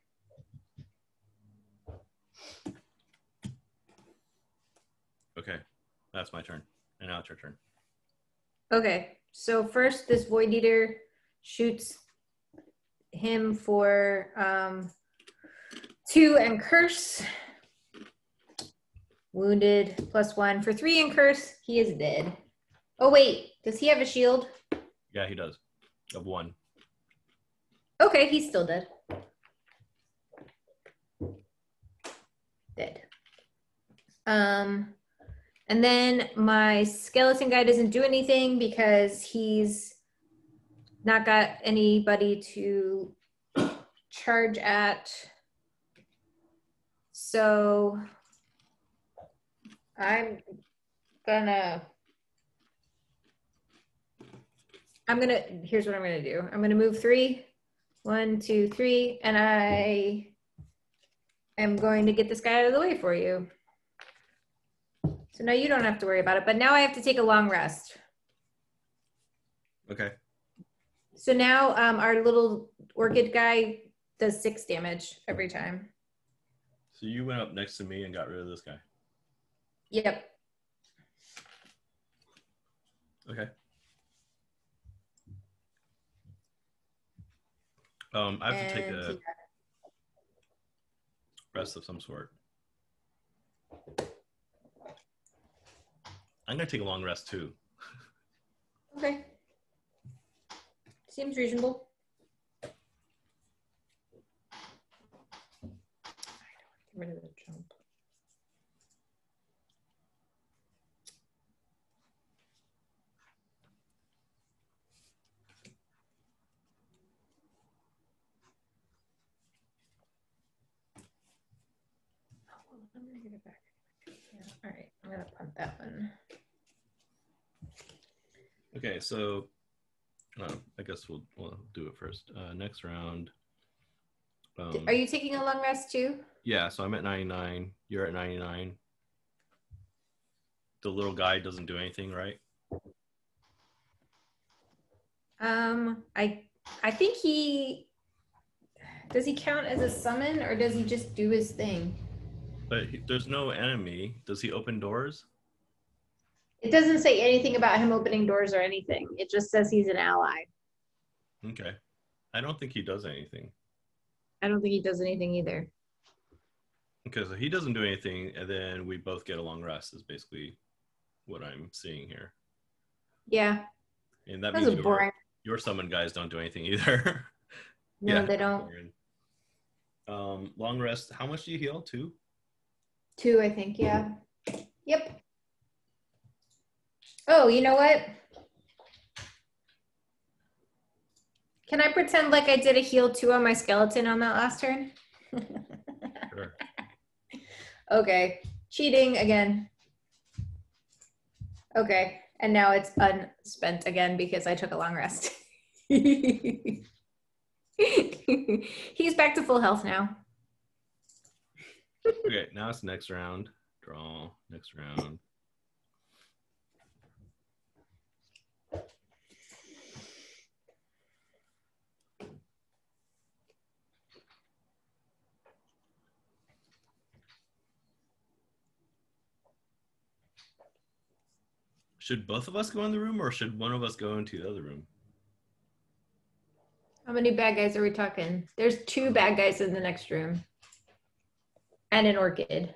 Okay, that's my turn. And now it's your turn. Okay. So first, this void eater shoots him for um, two and curse. Wounded plus one for three and curse. He is dead. Oh wait, does he have a shield? Yeah, he does. Of one. Okay, he's still dead. Dead. Um, and then my skeleton guy doesn't do anything because he's not got anybody to charge at. So I'm gonna I'm gonna here's what I'm gonna do. I'm gonna move three. One, two, three, and I am going to get this guy out of the way for you. So now you don't have to worry about it, but now I have to take a long rest. Okay. So now um, our little orchid guy does six damage every time. So you went up next to me and got rid of this guy. Yep. Okay. Um, I have to take a rest of some sort. I'm gonna take a long rest too. Okay. Seems reasonable. Get rid of the jump. Oh, I'm gonna get it back. Yeah, all right, I'm gonna punt that one. Okay, so uh, I guess we'll we'll do it first. Uh, next round. Um, Are you taking a long rest too? Yeah, so I'm at 99. You're at 99. The little guy doesn't do anything, right? Um, I I think he does he count as a summon or does he just do his thing? But he, there's no enemy. Does he open doors? It doesn't say anything about him opening doors or anything. It just says he's an ally. Okay. I don't think he does anything. I don't think he does anything either. Because he doesn't do anything, and then we both get a long rest. Is basically what I'm seeing here, Yeah, and that that means your, boring. your summon guys don't do anything either. (laughs) No, Yeah. they don't. Um, long rest. How much do you heal? Two. Two, I think. Yeah. Yep. Oh, you know what? Can I pretend like I did a heal two on my skeleton on that last turn? Sure. (laughs) Okay. Cheating again. Okay. And now it's unspent again because I took a long rest. (laughs) He's back to full health now. Okay, now it's next round. Draw next round. Should both of us go in the room or should one of us go into the other room? How many bad guys are we talking? There's two bad guys in the next room. And an orchid.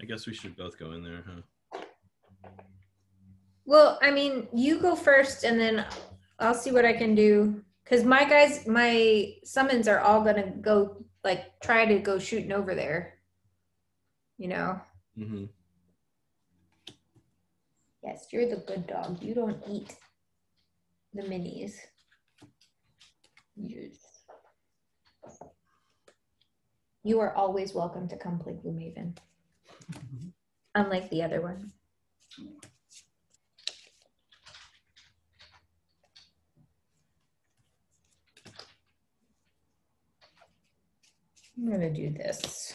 I guess we should both go in there, huh? Well, I mean, you go first and then I'll see what I can do. Cause my guys, my summons are all gonna go like try to go shooting over there. You know? Mm-hmm. Yes, you're the good dog. You don't eat the minis. Yes. You are always welcome to come play Gloomhaven. Unlike the other one. I'm gonna do this.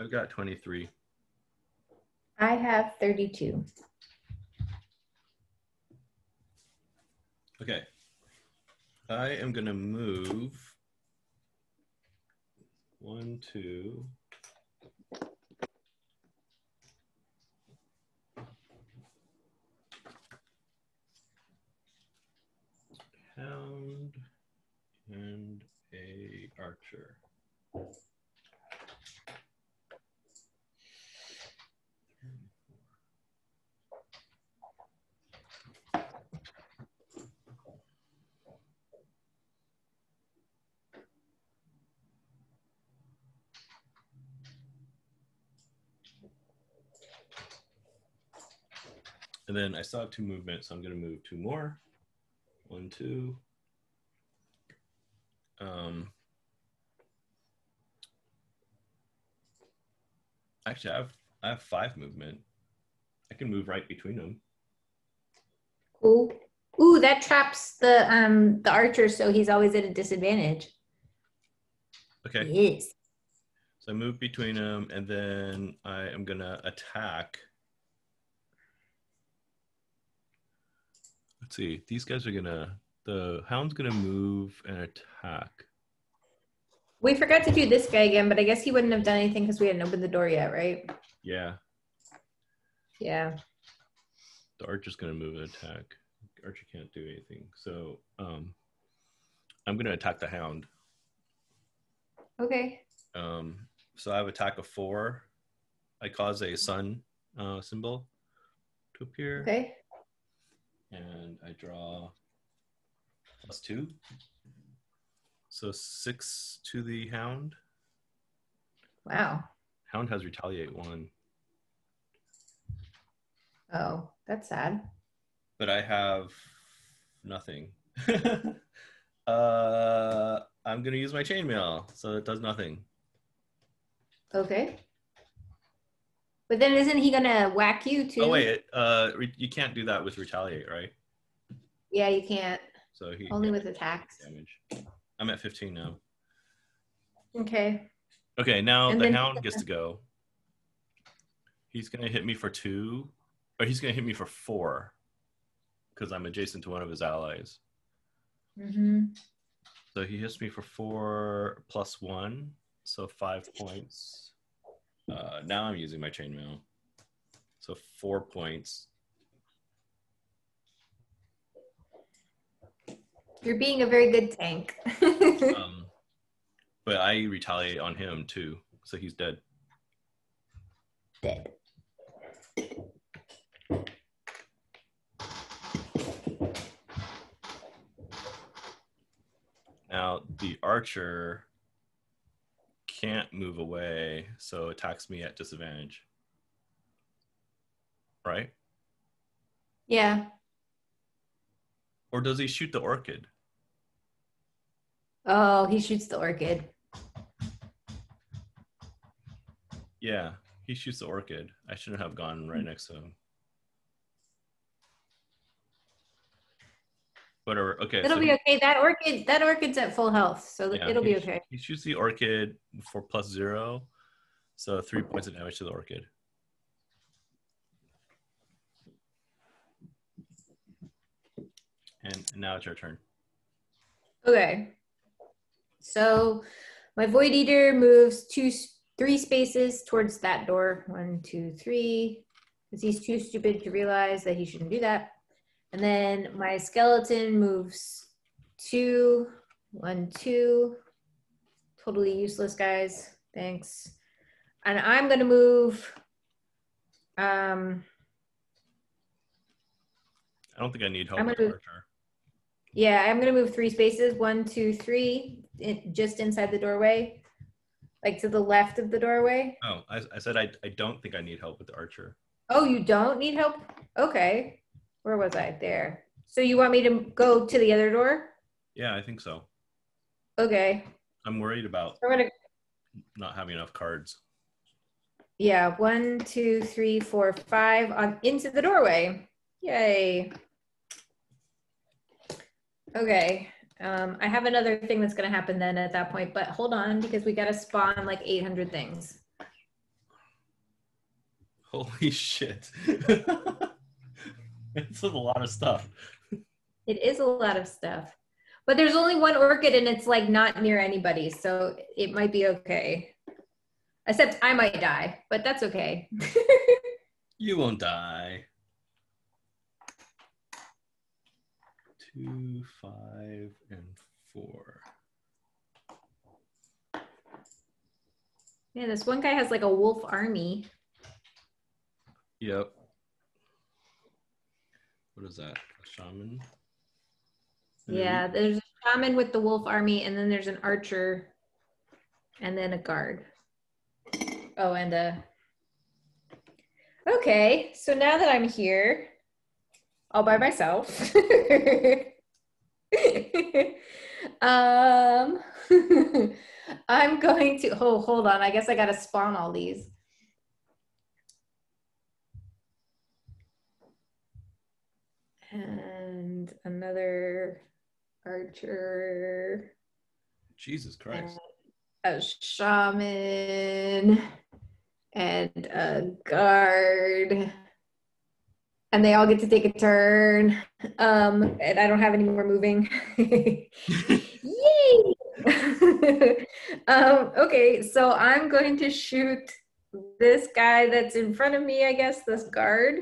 I've got 23. I have 32. Okay. I am going to move one, two. Hound and a archer. And then I still have two movements, so I'm going to move two more. One, two. Um, actually, I have I have five movement. I can move right between them. Cool. Ooh, that traps the um the archer, so he's always at a disadvantage. Okay, Yes. so I move between them, and then I am gonna attack. Let's see. These guys are gonna. The hound's gonna move and attack. We forgot to do this guy again, but I guess he wouldn't have done anything because we hadn't opened the door yet, right? Yeah, Yeah. the archer's gonna move and attack. Archer can't do anything, so um, I'm gonna attack the hound. Okay. Um, so I have attack of four. I cause a sun uh, symbol to appear, Okay. and I draw plus two. So six to the hound. Wow. Hound has retaliate one. Oh, that's sad. but I have nothing. (laughs) uh, I'm gonna use my chainmail, so it does nothing. Okay. But then isn't he gonna whack you too? Oh wait, uh, re- you can't do that with retaliate, right? Yeah, you can't. So he Only with attacks. damage. I'm at 15 now. Okay. Okay, now And the then- hound gets to go. He's gonna hit me for two, or he's gonna hit me for four, because I'm adjacent to one of his allies. Mm-hmm. So he hits me for four plus one, so five points. Uh, now I'm using my chainmail, so four points. You're being a very good tank. (laughs) Um, but I retaliate on him too, so he's dead. Dead. Now the archer can't move away, so attacks me at disadvantage. Right? Yeah. Or does he shoot the orchid? Oh, he shoots the orchid. Yeah, he shoots the orchid. I shouldn't have gone right next to him. Whatever. Okay. It'll so be he- okay. That orchid, that orchid's at full health, so yeah, it'll he be okay. He shoots the orchid for plus zero, so three points of damage to the orchid. And now it's your turn. Okay. So my void eater moves two, three spaces towards that door. One, two, three. Because he's too stupid to realize that he shouldn't do that. And then my skeleton moves two, one, two. Totally useless, guys. Thanks. And I'm gonna move. Um, I don't think I need help I'm gonna-. Yeah, I'm gonna move three spaces, one, two, three, in, just inside the doorway, like to the left of the doorway. Oh, I, I said I, I don't think I need help with the archer. Oh, you don't need help? Okay. Where was I? There. So you want me to go to the other door? Yeah, I think so. Okay. I'm worried about I'm gonna. not having enough cards. Yeah, one, two, three, four, five on into the doorway. Yay. Okay. Um, I have another thing that's gonna happen then at that point, but hold on because we gotta spawn like 800 things. Holy shit. (laughs) it's a lot of stuff. It is a lot of stuff. But there's only one orchid and it's like not near anybody, so it might be okay. Except I might die, but that's okay. (laughs) You won't die. Two, five, and four. yeah, this one guy has like a wolf army. Yep. What is that? A shaman? And Yeah, there's a shaman with the wolf army, and then there's an archer, and then a guard. Oh, and a. Okay, so now that I'm here, all by myself. (laughs) um, (laughs) I'm going to. Oh, hold on. I guess I gotta spawn all these. And another archer, Jesus Christ. a shaman, and a guard. And they all get to take a turn. Um, and I don't have any more moving. (laughs) (laughs) Yay! (laughs) um, okay, so I'm going to shoot this guy that's in front of me, I guess, this guard.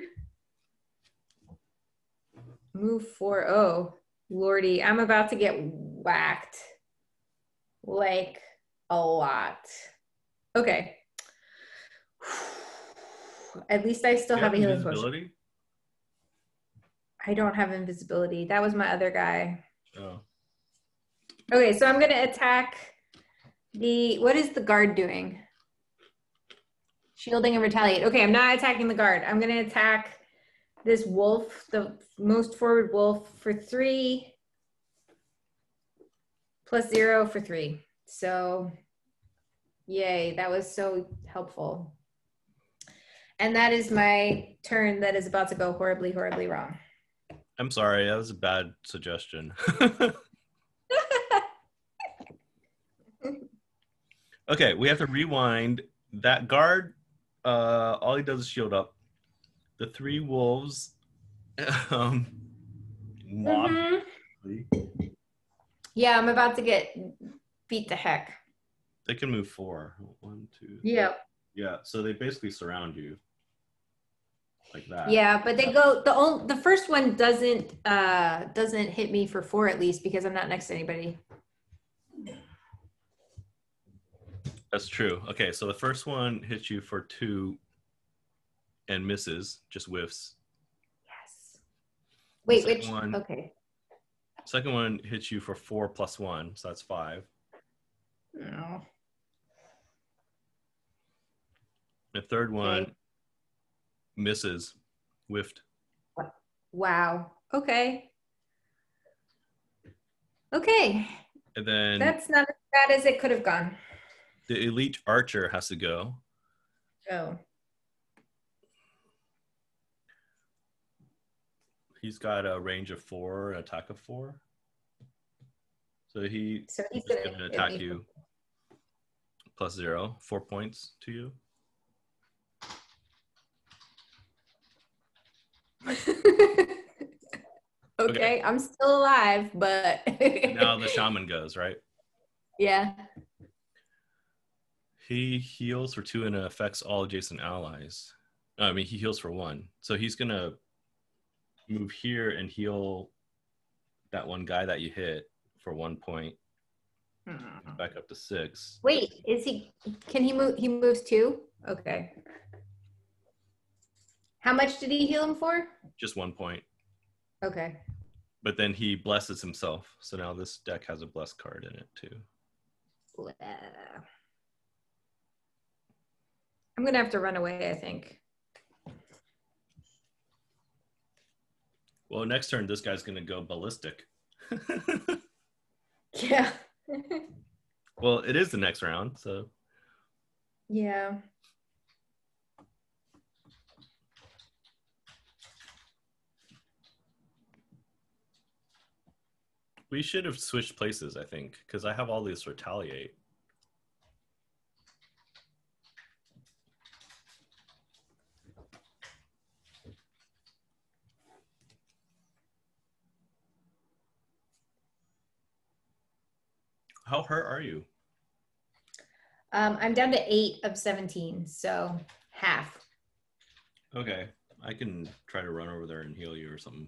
Move four. Oh, lordy, I'm about to get whacked. Like a lot. Okay. (sighs) At least I still You have a healing potion. I don't have invisibility. That was my other guy. Oh. Okay, so I'm gonna attack the. What is the guard doing? Shielding and retaliate. Okay, I'm not attacking the guard. I'm gonna attack this wolf, the most forward wolf for three, plus zero for three. So, yay, that was so helpful. And that is my turn that is about to go horribly, horribly wrong. I'm sorry, that was a bad suggestion. (laughs) okay, we have to rewind. That guard, uh, all he does is shield up. The three wolves, (laughs) um. Mhm. Yeah, I'm about to get beat the heck. They can move four. One, two. Yep. Yeah, so they basically surround you like that. Yeah, but they go the only the first one doesn't uh doesn't hit me for four at least because I'm not next to anybody. That's true. Okay, so the first one hits you for two and misses, just whiffs. Yes. Wait, which one. okay. Second one hits you for four plus one, so that's five. No. The third one Okay. Misses, whiffed. Wow. Okay. Okay. And then That's not as bad as it could have gone. the elite archer has to go. Oh. He's got a range of four, an attack of four. So he So he's is gonna going to attack you plus zero, four points to you. (laughs) okay, I'm still alive, but Now the (laughs) shaman goes, right? yeah. He heals for two and affects all adjacent allies. I mean, he heals for one. So he's going to move here and heal that one guy that you hit for one point, hmm. back up to six. Wait, is he? Can he move? He moves two. Okay. How much did he heal him for? Just one point. Okay. But then he blesses himself. So now this deck has a blessed card in it too. Blah. I'm gonna have to run away. I think. Well, next turn, this guy's going to go ballistic. (laughs) Yeah. well, it is the next round. So yeah. We should have switched places, I think, because I have all these retaliate. How hurt are you? Um, I'm down to eight of 17, so half. Okay, I can try to run over there and heal you or something.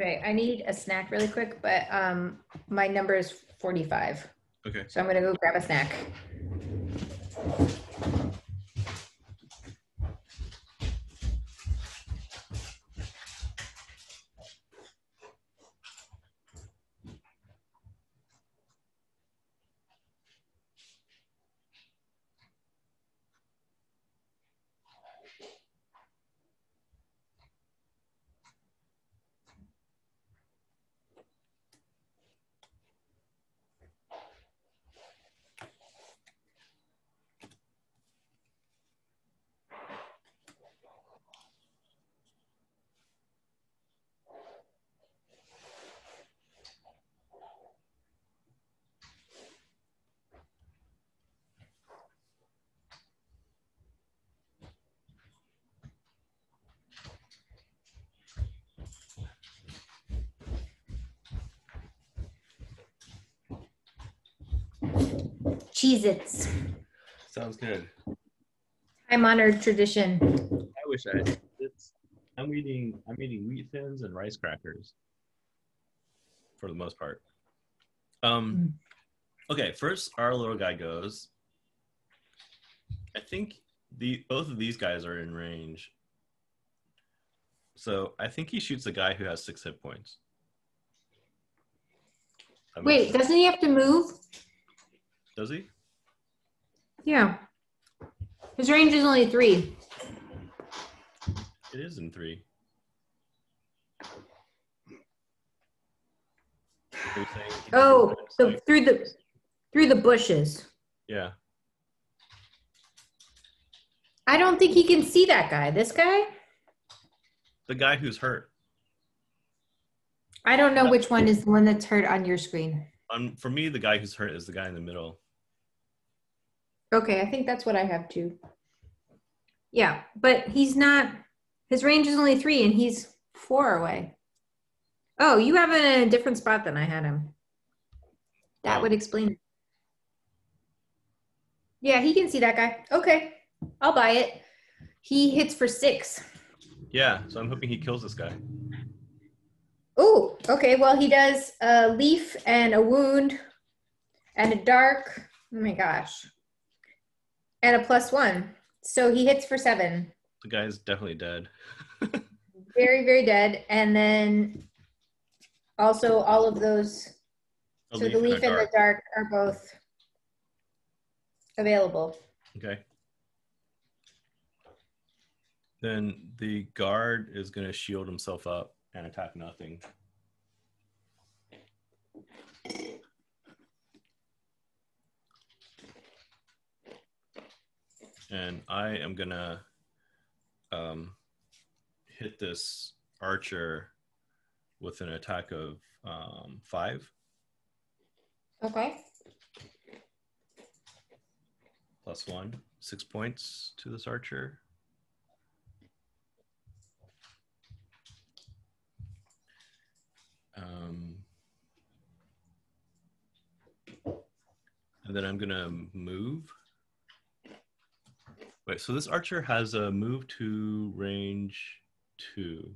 Okay, I need a snack really quick, but um, my number is 45. Okay. So I'm gonna go grab a snack. Cheez Its. Sounds good. Time honored tradition. I wish I had it's I'm eating I'm eating wheat thins and rice crackers for the most part. Um okay, first our little guy goes I think the both of these guys are in range. So I think he shoots the guy who has six hit points. That Wait, makes- doesn't he have to move? Does he? Yeah. His range is only three. It is in three. Are you saying he can Oh, so Like, through the through the bushes. yeah. I don't think he can see that guy. This guy? The guy who's hurt. I don't know which one is the one that's hurt on your screen. Um, for me, the guy who's hurt is the guy in the middle. Okay, I think that's what I have too. Yeah, but he's not. His range is only three, and he's four away. Oh, you have in a different spot than I had him. That would explain. it. Yeah, he can see that guy. Okay, I'll buy it. He hits for six. Yeah, so I'm hoping he kills this guy. Oh, okay. Well, he does a leaf and a wound and a dark. Oh my gosh. And a plus one. So he hits for seven. The guy is definitely dead. (laughs) Very, very dead. And then also all of those. A so the leaf and the dark. dark are both available. Okay. Then the guard is going to shield himself up and attack nothing. And I am going to um, hit this archer with an attack of um, five Okay. plus one, six points to this archer. Um, and then I'm gonna move. Wait, so this archer has a move to range two.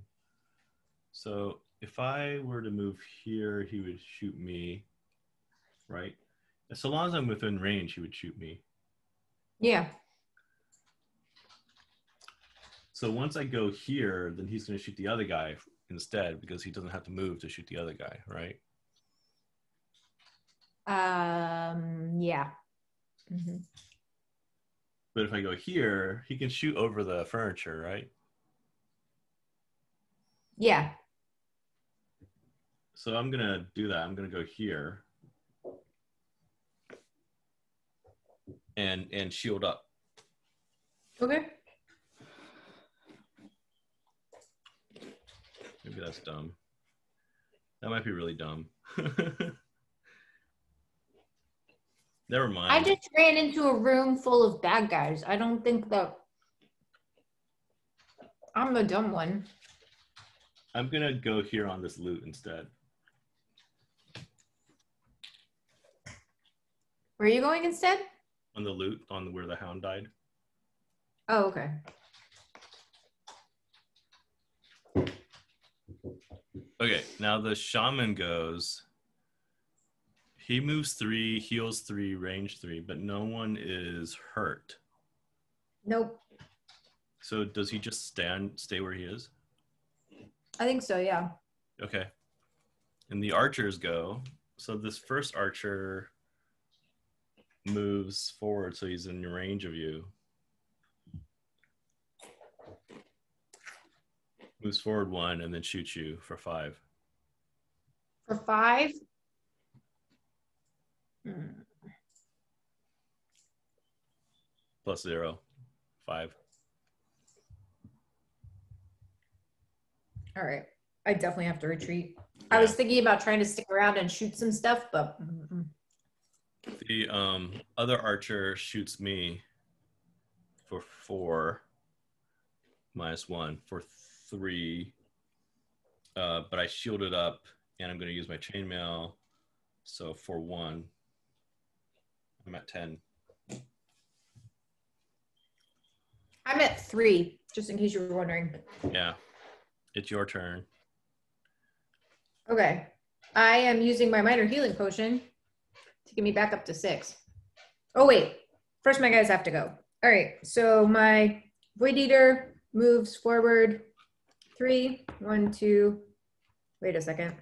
So if I were to move here, he would shoot me, right? So long as I'm within range, he would shoot me. Yeah. So once I go here, then he's going to shoot the other guy instead because he doesn't have to move to shoot the other guy, right? Um. Yeah. Mhm. But if I go here, he can shoot over the furniture, right? Yeah. So I'm going to do that. I'm going to go here and and shield up. Okay. Maybe that's dumb. That might be really dumb. (laughs) Never mind. I just ran into a room full of bad guys. I don't think that I'm the dumb one. I'm gonna go here on this loot instead. Where are you going instead? On the loot, on where the hound died. Oh, okay. Okay, now the shaman goes. He moves three, heals three, range three, but no one is hurt. Nope. So does he just stand, stay where he is? I think so, yeah. Okay. And the archers go. So this first archer moves forward, so he's in range of you. Moves forward one and then shoots you for five. For five? Plus zero. Five. All right. I definitely have to retreat. I was thinking about trying to stick around and shoot some stuff, but mm-mm. The um, other archer shoots me for four, minus one for three. Uh, but I shielded up, and I'm going to use my chainmail. So for one, I'm at ten. I'm at three, just in case you were wondering. Yeah, it's your turn. Okay. I am using my minor healing potion to get me back up to six. Oh, wait. First, my guys have to go. All right, so my Void Eater moves forward three, one, two. Wait a second.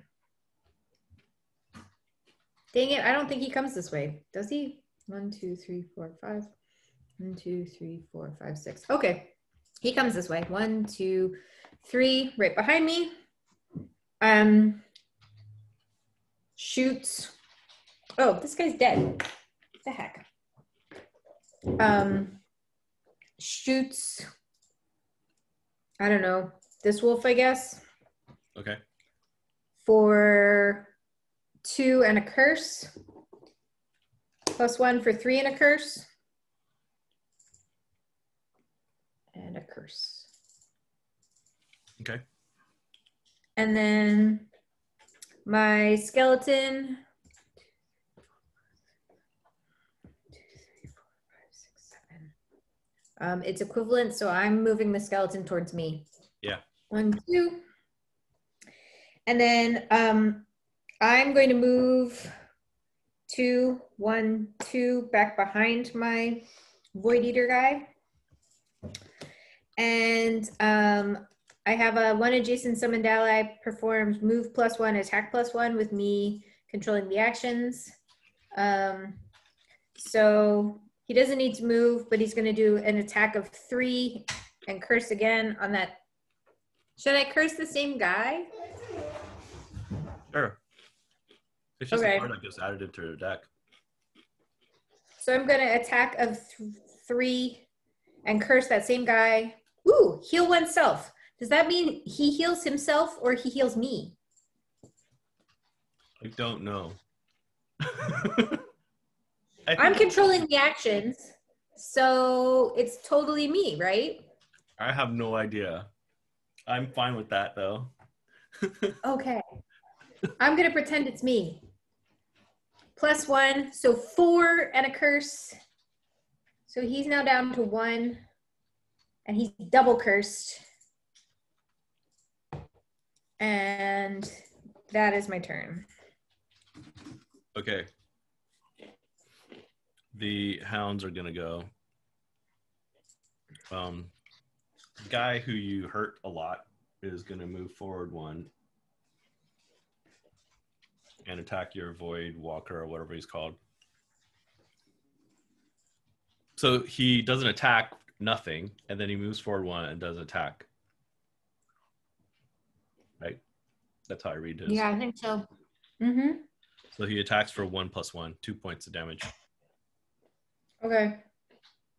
Dang it, I don't think he comes this way. Does he? One, two, three, four, five. One, two, three, four, five, six. Okay, he comes this way. One, two, three, right behind me. Um, shoots. Oh, this guy's dead. What the heck? Um, shoots. I don't know. This wolf, I guess, Okay. for two and a curse. Plus one for three and a curse. And a curse. Okay. And then my skeleton. Um, it's equivalent, so I'm moving the skeleton towards me. Yeah. One, two. And then um, I'm going to move two, one, two back behind my Void Eater guy. And um, I have a one adjacent summoned ally performs move plus one, attack plus one with me controlling the actions. Um, so he doesn't need to move, but he's going to do an attack of three and curse again on that. Should I curse the same guy? Sure. It's just Okay. a card that gets added into your deck. So I'm going to attack of th- three and curse that same guy. Ooh, heal oneself. Does that mean he heals himself or he heals me? I don't know. (laughs) I I'm controlling the actions, so it's totally me, right? I have no idea. I'm fine with that though. (laughs) Okay. I'm going to pretend it's me. Plus one, so four and a curse. So he's now down to one, and he's double cursed. And that is my turn. Okay. The hounds are gonna go. Um, guy who you hurt a lot is gonna move forward one and attack your void walker or whatever he's called. So he doesn't attack nothing, and then he moves forward one and does attack. Right? That's how I read his. Yeah, I think so. Mm-hmm. So he attacks for one plus one, two points of damage. Okay.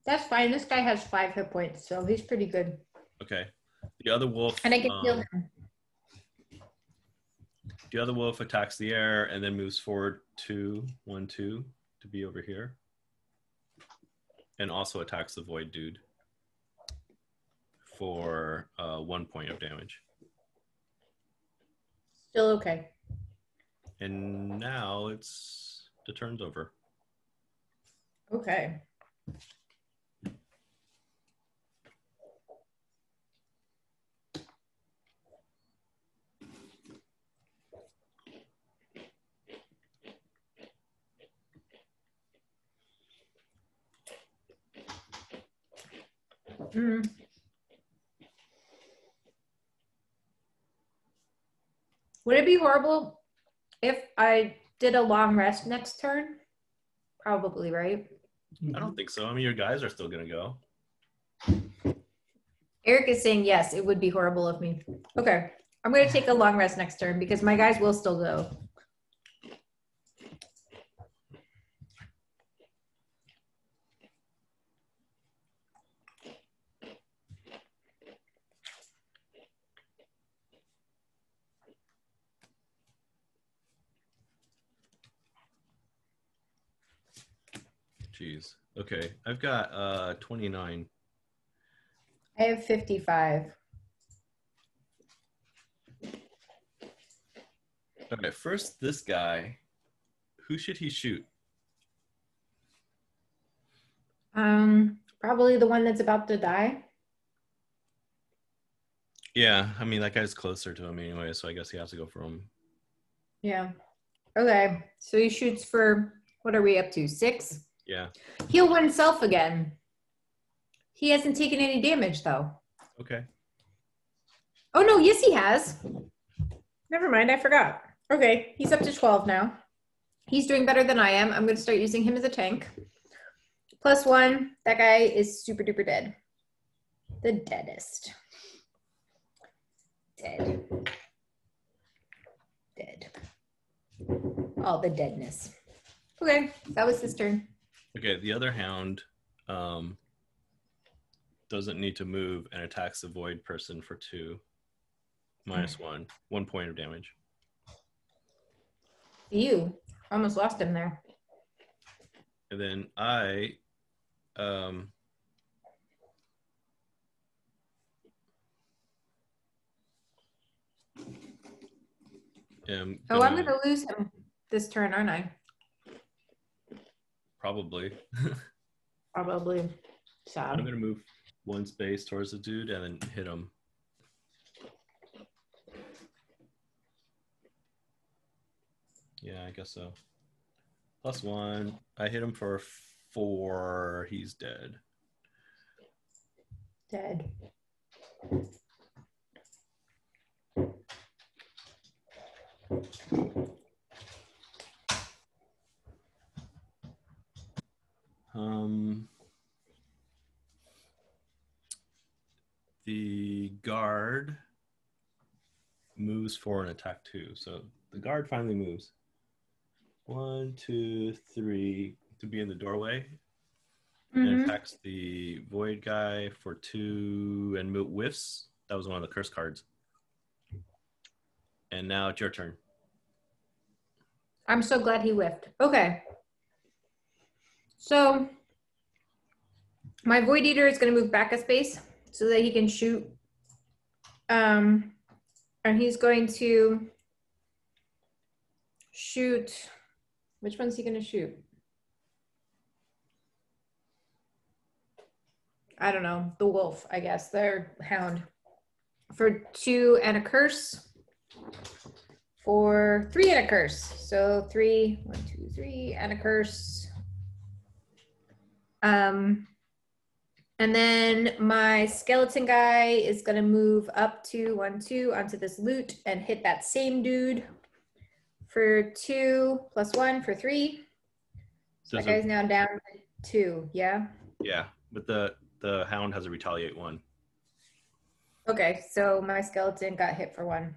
That's fine. This guy has five hit points, so he's pretty good. Okay. The other wolf. And I can um, him. The other wolf attacks the air and then moves forward two, one, two to be over here. And also attacks the void dude for uh, one point of damage. Still okay. And now it's the turn's over. Okay. Mm. Would it be horrible if I did a long rest next turn? Probably, right? I don't think so. I mean, your guys are still going to go. Eric is saying yes, it would be horrible of me. Okay. I'm going to take a long rest next turn because my guys will still go. Jeez. Okay. I've got uh 29. I have 55. Okay. First, this guy. Who should he shoot? Um, probably the one that's about to die. Yeah. I mean, that guy's closer to him anyway, so I guess he has to go for him. Yeah. Okay. So he shoots for what are we up to? Six? Yeah. Heal oneself again. He hasn't taken any damage though. Okay. Oh no, yes he has. Never mind, I forgot. Okay, he's up to 12 now. He's doing better than I am. I'm going to start using him as a tank. Plus one, that guy is super duper dead. The deadest. Dead. Dead. All the deadness. Okay, that was his turn. Okay, the other hound um, doesn't need to move and attacks the void person for two. Minus one. One point of damage. You almost lost him there. And then I um am Oh, I'm gonna lose him this turn, aren't I? Probably Probably. Sad. I'm gonna move one space towards the dude and then hit him. Yeah, I guess so. Plus one. I hit him for four. He's dead. Dead. Um, the guard moves for an attack too. So the guard finally moves. One, two, three to be in the doorway and Mhm. attacks the void guy for two and moot whiffs. That was one of the curse cards. And now it's your turn. I'm so glad he whiffed. Okay. So my void eater is going to move back a space so that he can shoot. Um, and he's going to shoot. Which one's he going to shoot? I don't know. The wolf, I guess. Their hound. For two and a curse for three and a curse. So three, one, two, three, and a curse. Um, and then my skeleton guy is gonna move up to one, two onto this loot and hit that same dude for two plus one for three. So that guy's now down to two. Yeah. yeah, but the the hound has a retaliate one. Okay, so my skeleton got hit for one.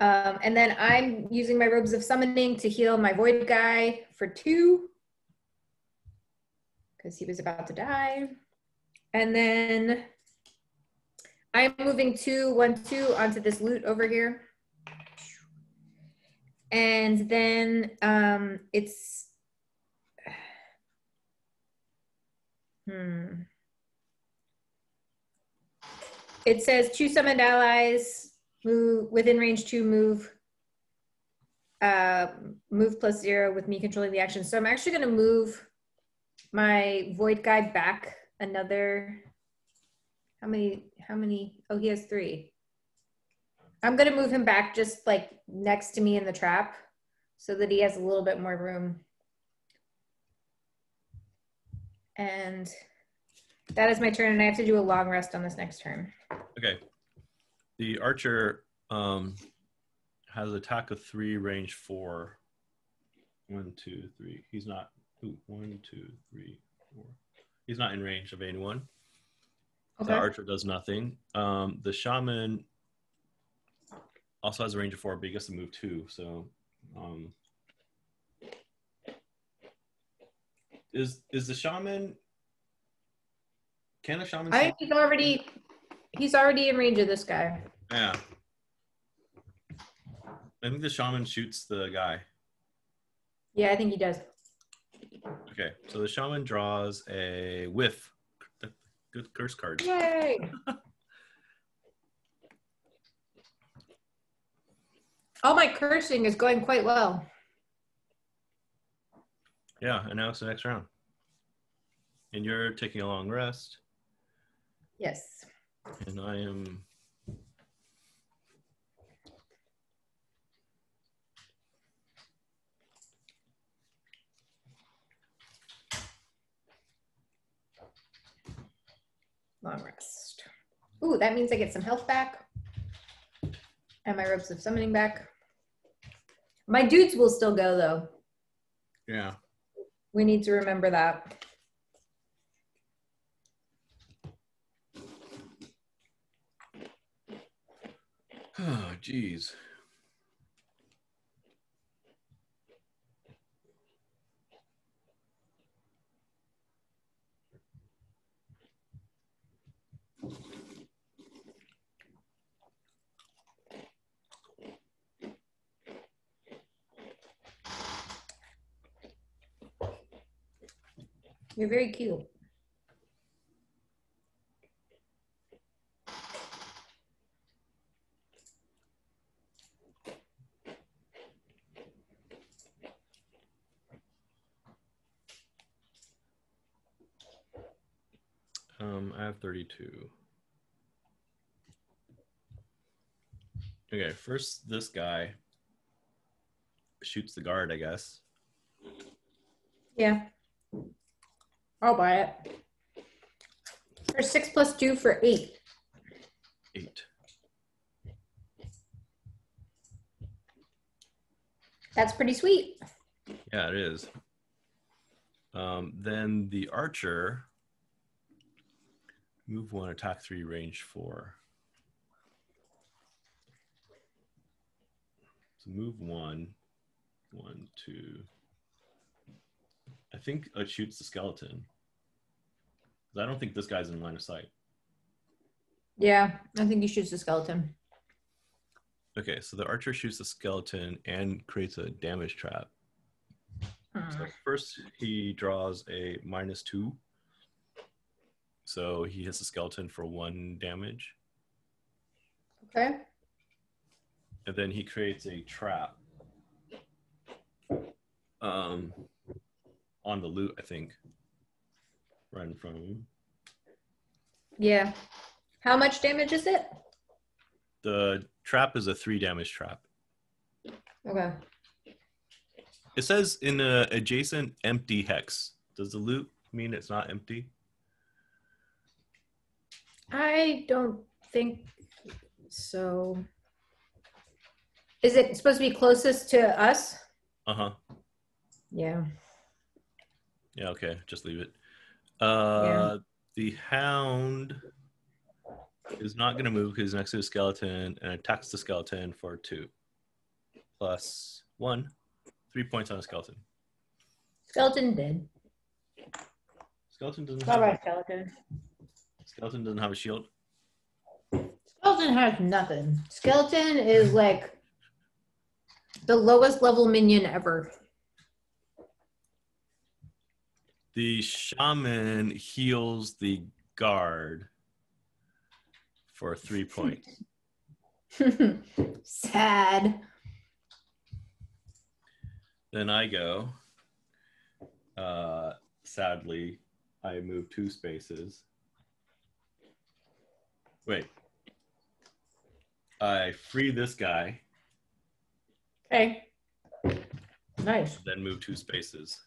Um, and then I'm using my robes of summoning to heal my void guy for two. Because he was about to die. And then I'm moving two, one, two onto this loot over here. And then um, it's. (sighs) Hmm. It says two summoned allies move within range two move. Uh, move plus zero with me controlling the action. So I'm actually going to move my void guy back another. How many? How many? Oh, he has three. I'm to move him back just like next to me in the trap so that he has a little bit more room. And that is my turn, and I have to do a long rest on this next turn. Okay. The archer um, has attack of three, range four. One, two, three. He's not. Ooh, one, two, three, four. He's not in range of anyone. The archer does nothing. Um, the shaman also has a range of four, but he gets to move two. So, um, is is the shaman? Can a shaman? I think he's already he's already in range of this guy. Yeah. I think the shaman shoots the guy. Yeah, I think he does. Okay, so the shaman draws a whiff. Good curse card. Yay! (laughs) All my cursing is going quite well. Yeah, and now it's the next round. And you're taking a long rest, Yes. and I am. Long rest. Ooh, that means I get some health back. And my robes of summoning back. My dudes will still go though. Yeah. We need to remember that. (sighs) Oh, geez. You're very cute. Um, I have 32. Okay, first this guy shoots the guard, I guess. Yeah. I'll buy it. For six plus two for eight. Eight. That's pretty sweet. Yeah, it is. Um, then the archer, move one, attack three, range four. So move one, one, two. I think it shoots the skeleton. I don't think this guy's in line of sight. Yeah, I think he shoots the skeleton. Okay, so the archer shoots the skeleton and creates a damage trap. So first he draws a minus two. So he hits the skeleton for one damage. Okay. And then he creates a trap. Um on the loot, I think. Right in front of him. Yeah. How much damage is it? The trap is a three damage trap. Okay. It says in a adjacent empty hex. Does the loot mean it's not empty? I don't think so. Is it supposed to be closest to us? Uh-huh. Yeah. Yeah, okay, just leave it. Uh the hound is not gonna move because he's next to the skeleton and attacks the skeleton for two. Plus one. Three points on a skeleton. Skeleton dead. Skeleton doesn't All have right, skeleton. skeleton doesn't have a shield. Skeleton has nothing. Skeleton is like the lowest level minion ever. The shaman heals the guard for three (laughs) points. (laughs) Sad. Then I go. Uh, sadly, I move two spaces. Wait. I free this guy, Okay. Nice. then move two spaces.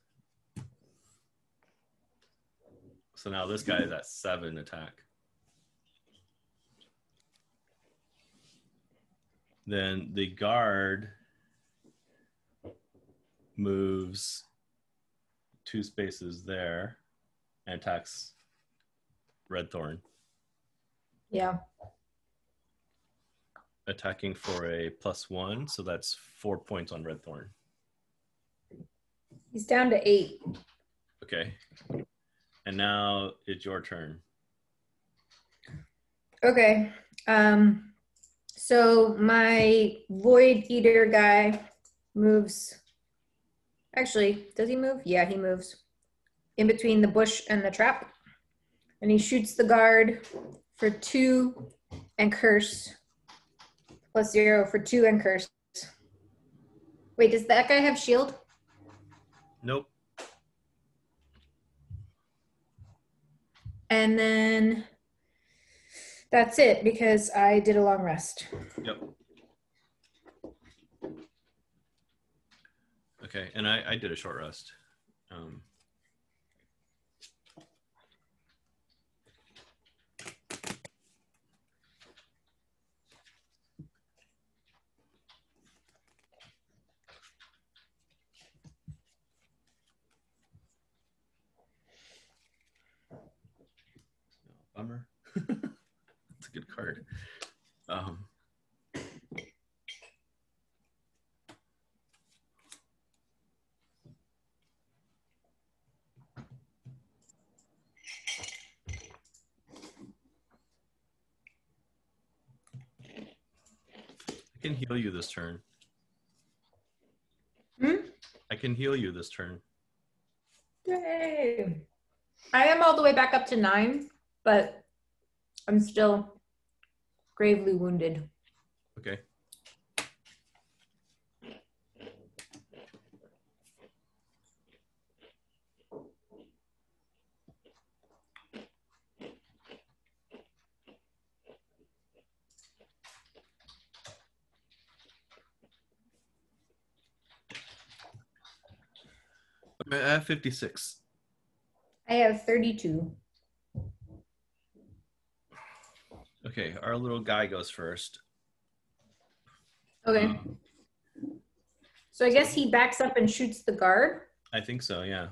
So now this guy is at seven attack. Then the guard moves two spaces there and attacks Redthorn, Yeah. attacking for a plus one. So that's four points on Redthorn. He's down to eight. Okay. And now it's your turn. Okay. Um, so my void eater guy moves. Actually, does he move? Yeah, he moves in between the bush and the trap. And he shoots the guard for two and curse plus zero for two and curse. Wait, does that guy have shield? Nope. And then that's it because I did a long rest. Yep. Okay, and I, I did a short rest. Um, Bummer. (laughs) That's a good card. Um, I can heal you this turn. Hmm? I can heal you this turn. Yay. I am all the way back up to nine, but I'm still gravely wounded. Okay. I have 56. I have 32. Okay, our little guy goes first. Okay. Um, So I guess he backs up and shoots the guard, I think so, yeah.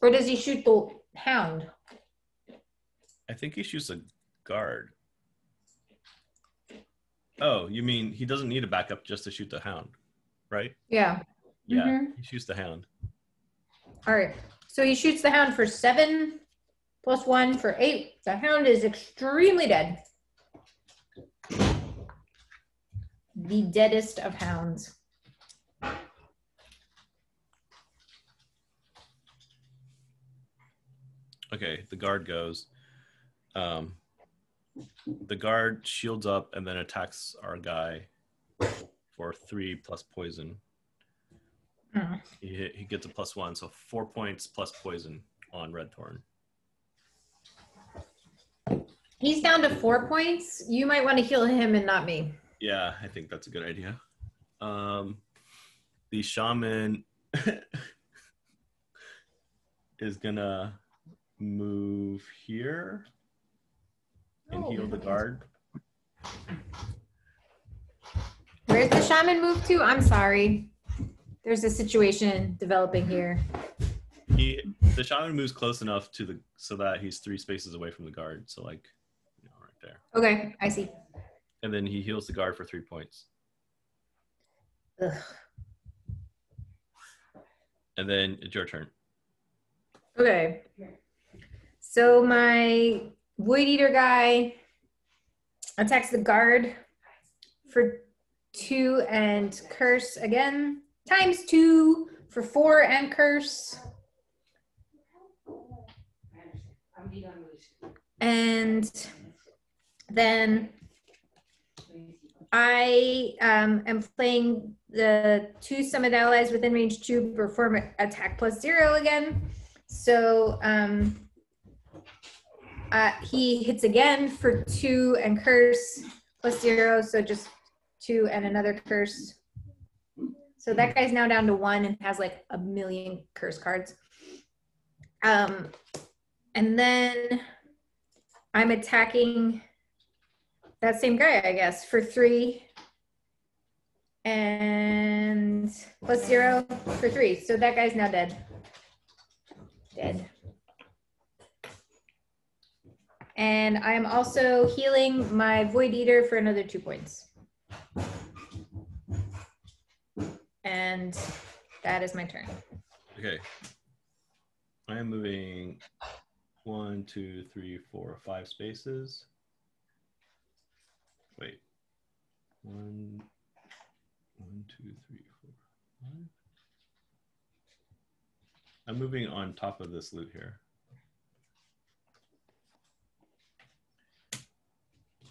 or does he shoot the hound? I think he shoots a guard. Oh, you mean he doesn't need a backup just to shoot the hound, right? Yeah. Yeah, Mhm. he shoots the hound. All right. So he shoots the hound for seven plus one for eight. The hound is extremely dead. The deadest of hounds. Okay, the guard goes. Um, the guard shields up and then attacks our guy for three plus poison. Hmm. He, he gets a plus one, so four points plus poison on Redthorn. He's down to four points. You might want to heal him and not me. Yeah, I think that's a good idea. Um, the shaman (laughs) is gonna move here and Oh. heal the guard. Where's the shaman move to? I'm sorry. There's a situation developing here. He the shaman moves close enough to the so that he's three spaces away from the guard. So like, you know, right there. Okay, I see. And then he heals the guard for three points. Ugh. And then it's your turn. Okay. So my Void Eater guy attacks the guard for two and curse again. Times two for four and curse. And then I um, am playing the two summoned allies within range two perform attack plus zero again. So um, uh, he hits again for two and curse plus zero. So just two and another curse. So that guy's now down to one and has like a million curse cards. Um, and then I'm attacking that same guy, I guess, for three and plus zero for three. So that guy's now dead. Dead. And I'm also healing my Void Eater for another two points. And that is my turn. Okay. I am moving one, two, three, four, five spaces. Wait. One, one, two, three, four, five. I'm moving on top of this loot here.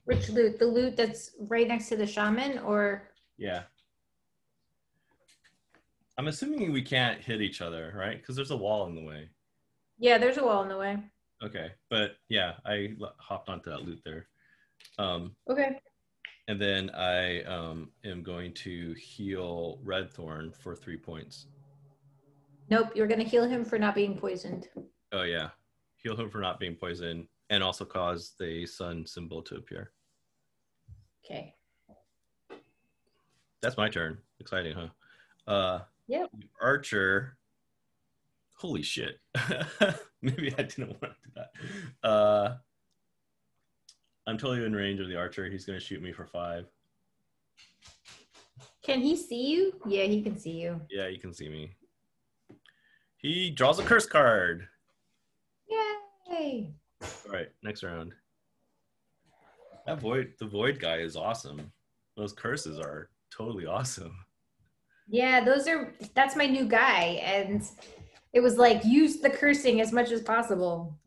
Which loot? The loot that's right next to the shaman or Yeah. I'm assuming we can't hit each other, right? Because there's a wall in the way. yeah, there's a wall in the way. Okay, but yeah, I l- hopped onto that loot there. Um, Okay. And then I um, am going to heal Redthorn for three points. Nope, you're gonna heal him for not being poisoned. Oh yeah, heal him for not being poisoned, and also cause the sun symbol to appear. Okay. That's my turn. Exciting, huh? Uh, Yep. Archer Holy shit. (laughs) Maybe I didn't (laughs) want to do that. Uh, I'm totally in range of the archer. He's going to shoot me for five. Can he see you? Yeah, he can see you. Yeah, he can see me. He draws a curse card. Yay! All right, next round. That void, the void guy is awesome. Those curses are totally awesome. Yeah, those are that's my new guy and it was like use the cursing as much as possible.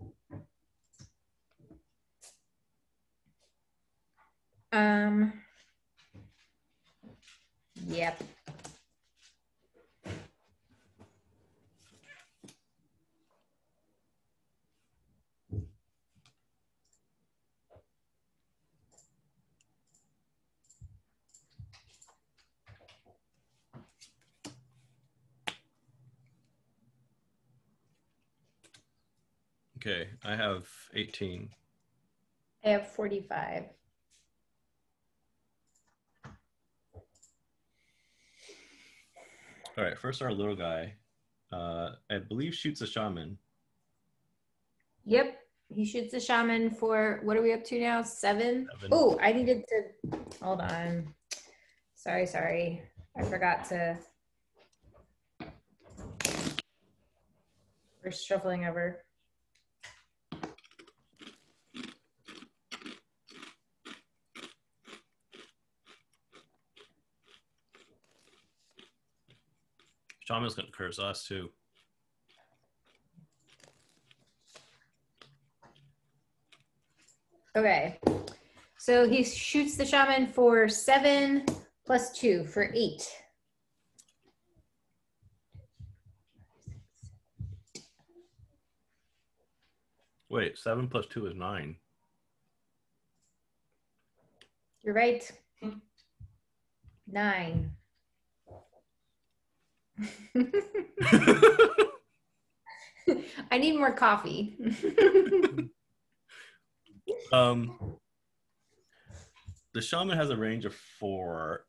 Um Yep. Okay, I have 18. I have 45. All right, first our little guy, uh, I believe shoots a shaman. Yep. He shoots a shaman for what are we up to now? Seven. Seven. Oh, I needed to hold on. Sorry, sorry. I forgot to. We're shuffling over. Shaman's gonna curse us too. Okay. So he shoots the shaman for seven plus two for eight. Wait, seven plus two is nine. You're right. Nine. (laughs) I need more coffee. (laughs) um, the shaman has a range of four.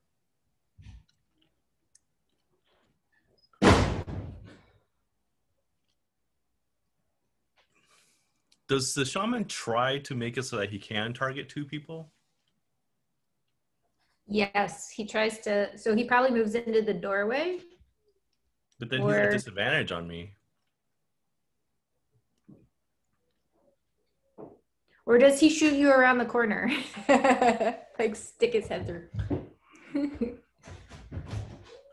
Does the shaman try to make it so that he can target two people? yes, he tries to. So he probably moves into the doorway. But then he's at disadvantage on me. Or does he shoot you around the corner? (laughs) like stick his head through.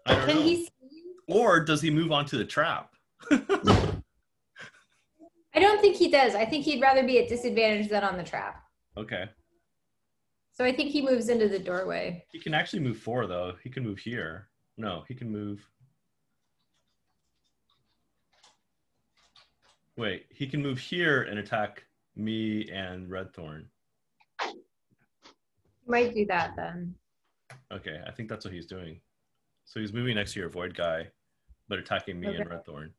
I don't Can know. he see? Or does he move on to the trap? (laughs) I don't think he does. I think he'd rather be at disadvantage than on the trap. Okay. So I think he moves into the doorway. He can actually move four though. He can move here. No, he can move. Wait, he can move here and attack me and Redthorn. Might do that then. Okay, I think that's what he's doing. So he's moving next to your void guy, but attacking me and Okay. Redthorn.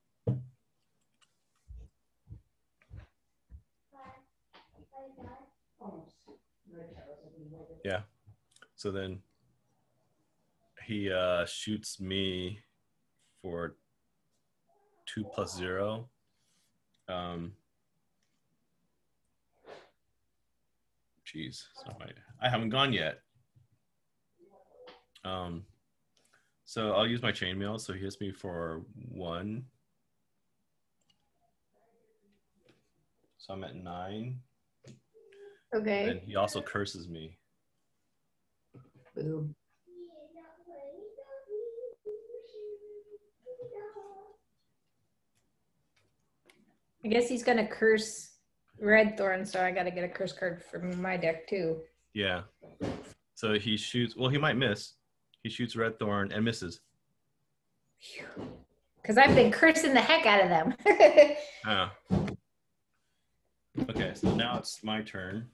Yeah. So then he uh, shoots me for two plus zero. Um, Jeez, it's I haven't gone yet. Um, so I'll use my chainmail. So he hits me for one. So I'm at nine. Okay. And he also curses me. Boo. I guess he's gonna curse Redthorn, so I gotta get a curse card from my deck too. Yeah. So he shoots. Well, he might miss. He shoots Redthorn and misses. Because I've been cursing the heck out of them. Ah. (laughs) Okay, so now it's my turn.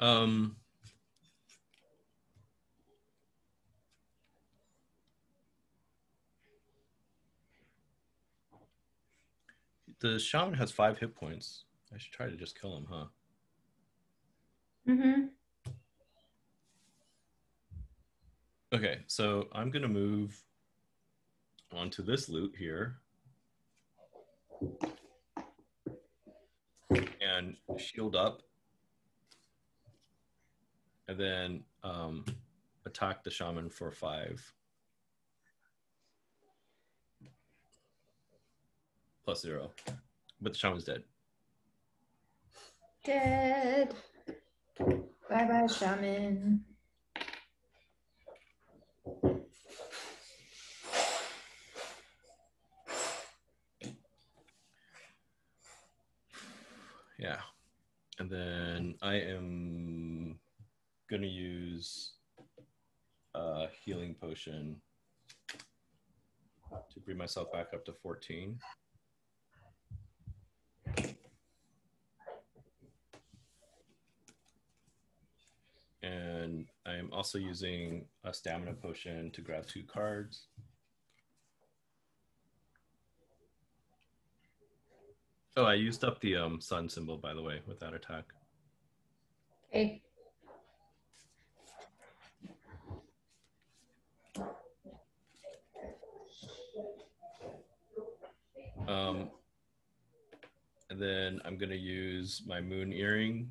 Um, the shaman has five hit points. I should try to just kill him, huh? Mm-hmm. Okay, so I'm gonna move onto this loot here and shield up, and then um, attack the shaman for five. Plus zero, but the shaman's dead. Dead. Bye bye, shaman. Yeah. And then I am going to use a healing potion to bring myself back up to 14. And I am also using a stamina potion to grab two cards. Oh, I used up the um, sun symbol, by the way, with that attack. Okay. Um, and then I'm going to use my moon earring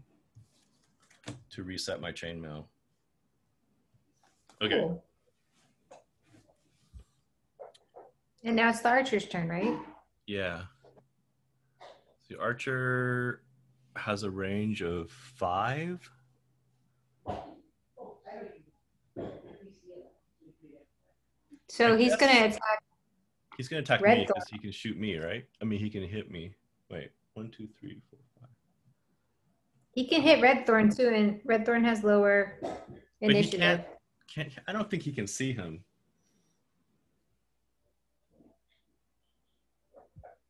to reset my chainmail. Okay. Cool. And now it's the archer's turn, right? Yeah. The archer has a range of five. So he's gonna attack. He's going to attack Red me because he can shoot me, right? I mean, he can hit me. Wait, one, two, three, four, five. He can hit Redthorn too, and Redthorn has lower he initiative. can't- Can't I don't think he can see him.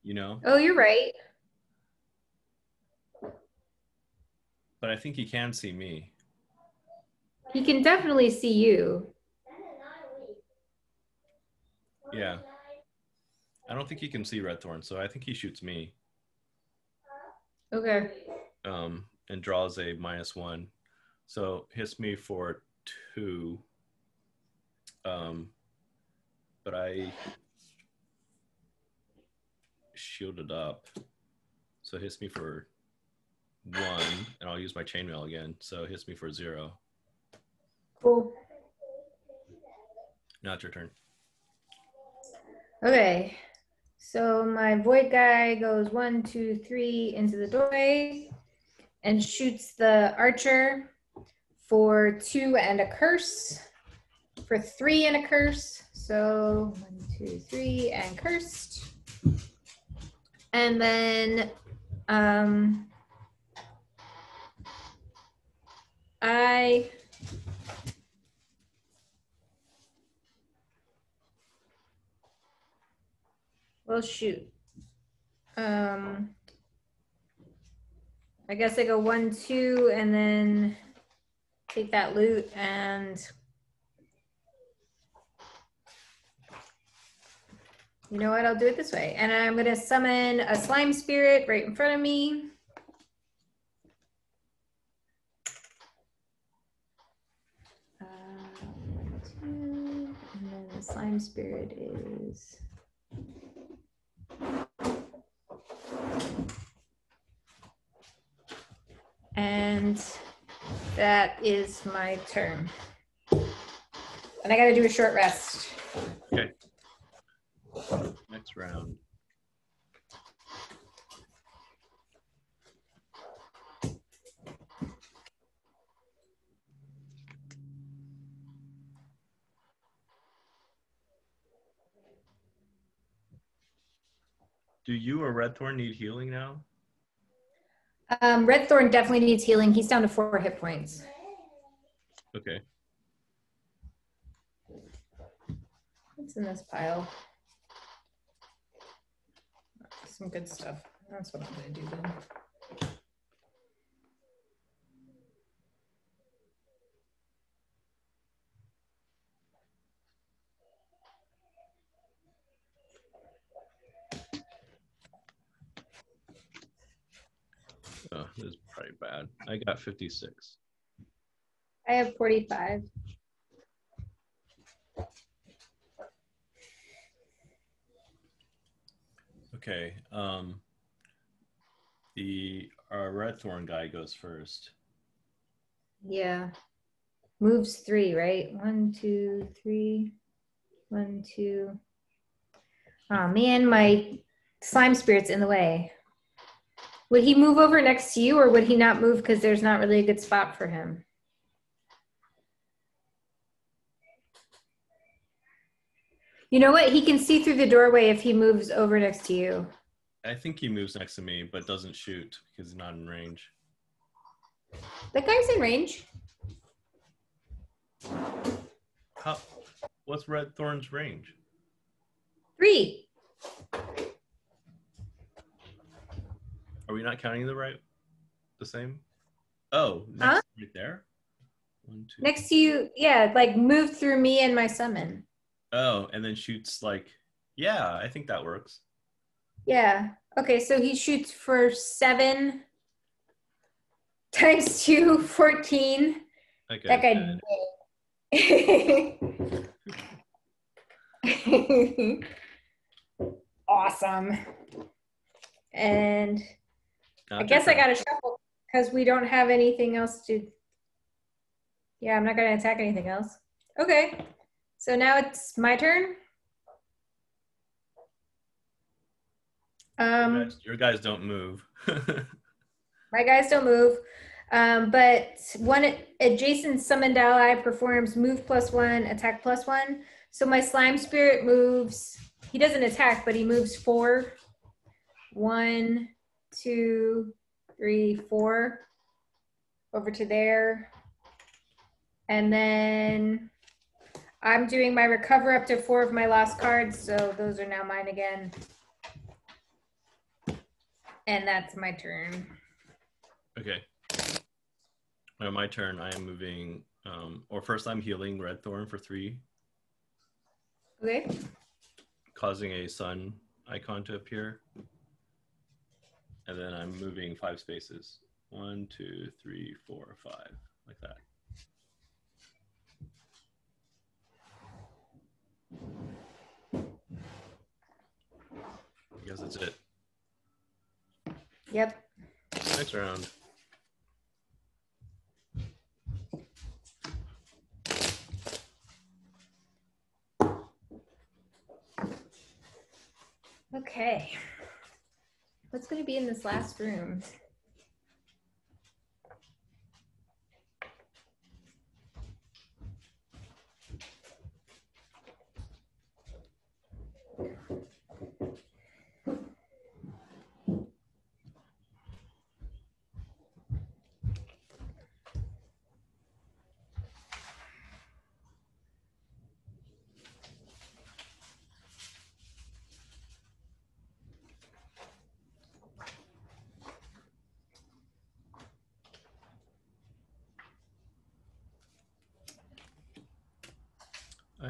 You know, Oh, you're right. but I think he can see me. He can definitely see you. Yeah. I don't think he can see Redthorn, so I think he shoots me Okay. um, and draws a minus one. So hits me for two. Um, but I shielded up. So hits me for one, and I'll use my chainmail again. So hits me for zero. Cool. Now it's your turn. Okay. So my void guy goes one, two, three into the doorway and shoots the archer for two and a curse. For three and a curse. So one, two, three, and cursed. And then um I Well, shoot. Um, I guess I go one, two, and then take that loot and you know what? I'll do it this way. And I'm going to summon a slime spirit right in front of me. Uh, two, and then the slime spirit is. And that is my turn. And I got to do a short rest. Okay. Next round. Do you or Redthorn need healing now? Um, Red Thorn definitely needs healing. He's down to four hit points. Okay. What's in this pile? Some good stuff. That's what I'm going to do then. This is probably bad. I got 56. I have 45. Okay. Um, the our Redthorn guy goes first. Yeah. Moves three, right? One, two, three. One, two. Oh man, my slime spirit's in the way. Would he move over next to you or would he not move because there's not really a good spot for him? You know what? He can see through the doorway if he moves over next to you. I think he moves next to me, but doesn't shoot because he's not in range. That guy's in range. How? What's Redthorn's range? Three. Are we not counting the right, the same? Oh, next Huh? right there. One, two. Next to you, yeah, like move through me and my summon. Oh, and then shoots like, yeah, I think that works. Yeah. Okay, so he shoots for seven (laughs) times two, 14. Okay. That guy dead. (laughs) awesome. And I Not guess I got to shuffle because we don't have anything else to. Yeah, I'm not going to attack anything else. Okay. So now it's my turn. Your Um, guys, your guys don't move. (laughs) my guys don't move. Um, but one adjacent summoned ally performs move plus one, attack plus one. So my slime spirit moves. He doesn't attack, but he moves four. One, two, three, four. Over to there. And then I'm doing my recover up to four of my lost cards. So those are now mine again. And that's my turn. okay. Now my turn. I am moving. Um, or first, I'm healing Redthorn for three, Okay. causing a sun icon to appear. And then I'm moving five spaces. One, two, three, four, five, like that. I guess that's it. Yep. Next round. Okay. What's going to be in this last room?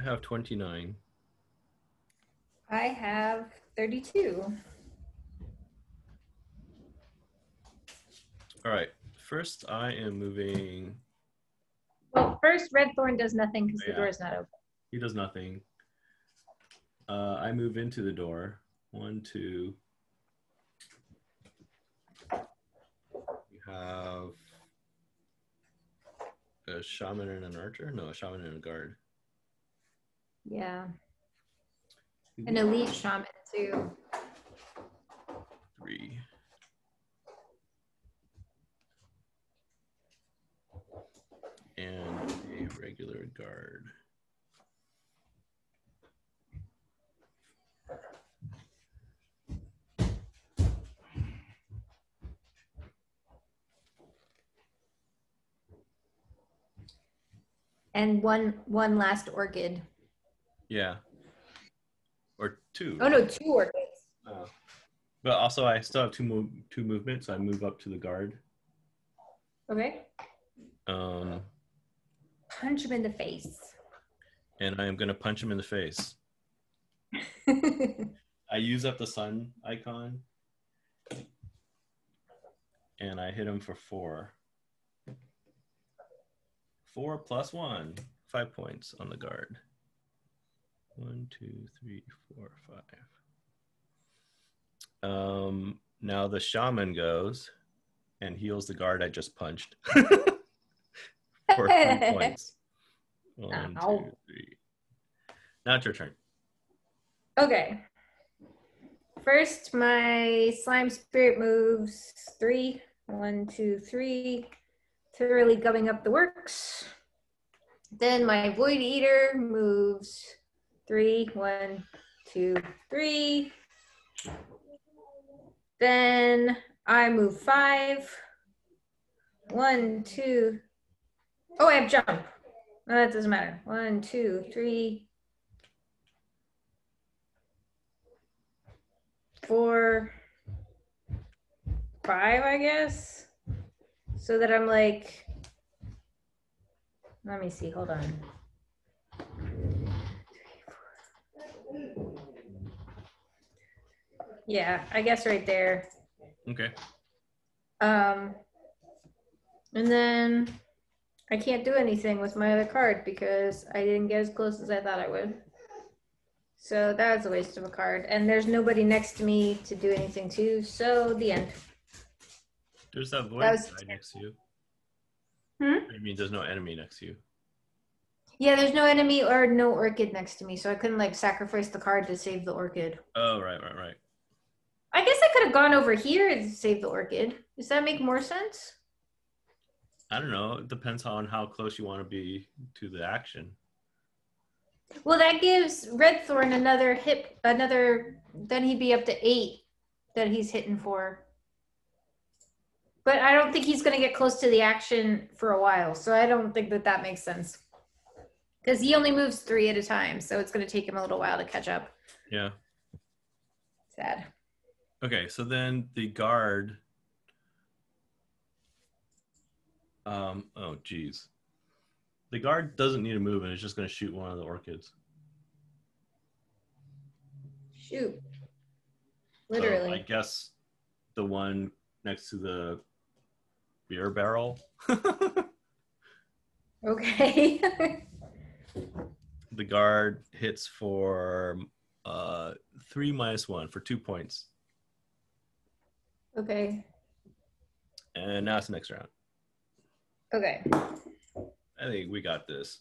Have 29. I have 32. All right. First, I am moving. Well, first, Redthorn does nothing because Yeah. the is not open. He does nothing. Uh, I move into the door. One, two. You have a shaman and an archer? No, a shaman and a guard. Yeah. An elite shaman, too. Three. And a regular guard. And one one last orchid. Yeah. Or two. Oh, no, two orchids. Oh. But also, I still have two move two movements. So I move up to the guard. Okay. Um, Punch him in the face. and I am gonna punch him in the face. (laughs) I use up the sun icon. and I hit him for four. Four plus one, five points on the guard. One, two, three, four, five. Um, now the shaman goes and heals the guard I just punched (laughs) for three (laughs) points. One, Ow. two, three. Now it's your turn. Okay. First, my slime spirit moves three. One, two, three. Thoroughly gumming up the works. Then my void eater moves three. One, two, three. Then I move five. One, two. Oh, I have jump. No, that doesn't matter. One, two, three, four, five, I guess. So that I'm like, let me see, hold on. Yeah, I guess right there. Okay. Um, and then I can't do anything with my other card because I didn't get as close as I thought I would. So that was a waste of a card. And there's nobody next to me to do anything to. So the end. There's that void That was- guy next to you. Hmm? I mean, there's no enemy next to you. Yeah, there's no enemy or no orchid next to me. So I couldn't like sacrifice the card to save the orchid. Oh, right, right, right. I guess I could have gone over here and saved the orchid. Does that make more sense? I don't know. It depends on how close you want to be to the action. Well, that gives Redthorn another hit, another, then he'd be up to eight that he's hitting for. But I don't think he's going to get close to the action for a while. So I don't think that that makes sense. Because he only moves three at a time. So it's going to take him a little while to catch up. Yeah. Sad. Okay, so then the guard. Um. Oh, geez. The guard doesn't need to move, and it's just going to shoot one of the orchids. Shoot. So Literally. I guess the one next to the beer barrel. (laughs) okay. (laughs) the guard hits for uh three minus one for two points, okay. and now it's the next round. Okay. I think we got this.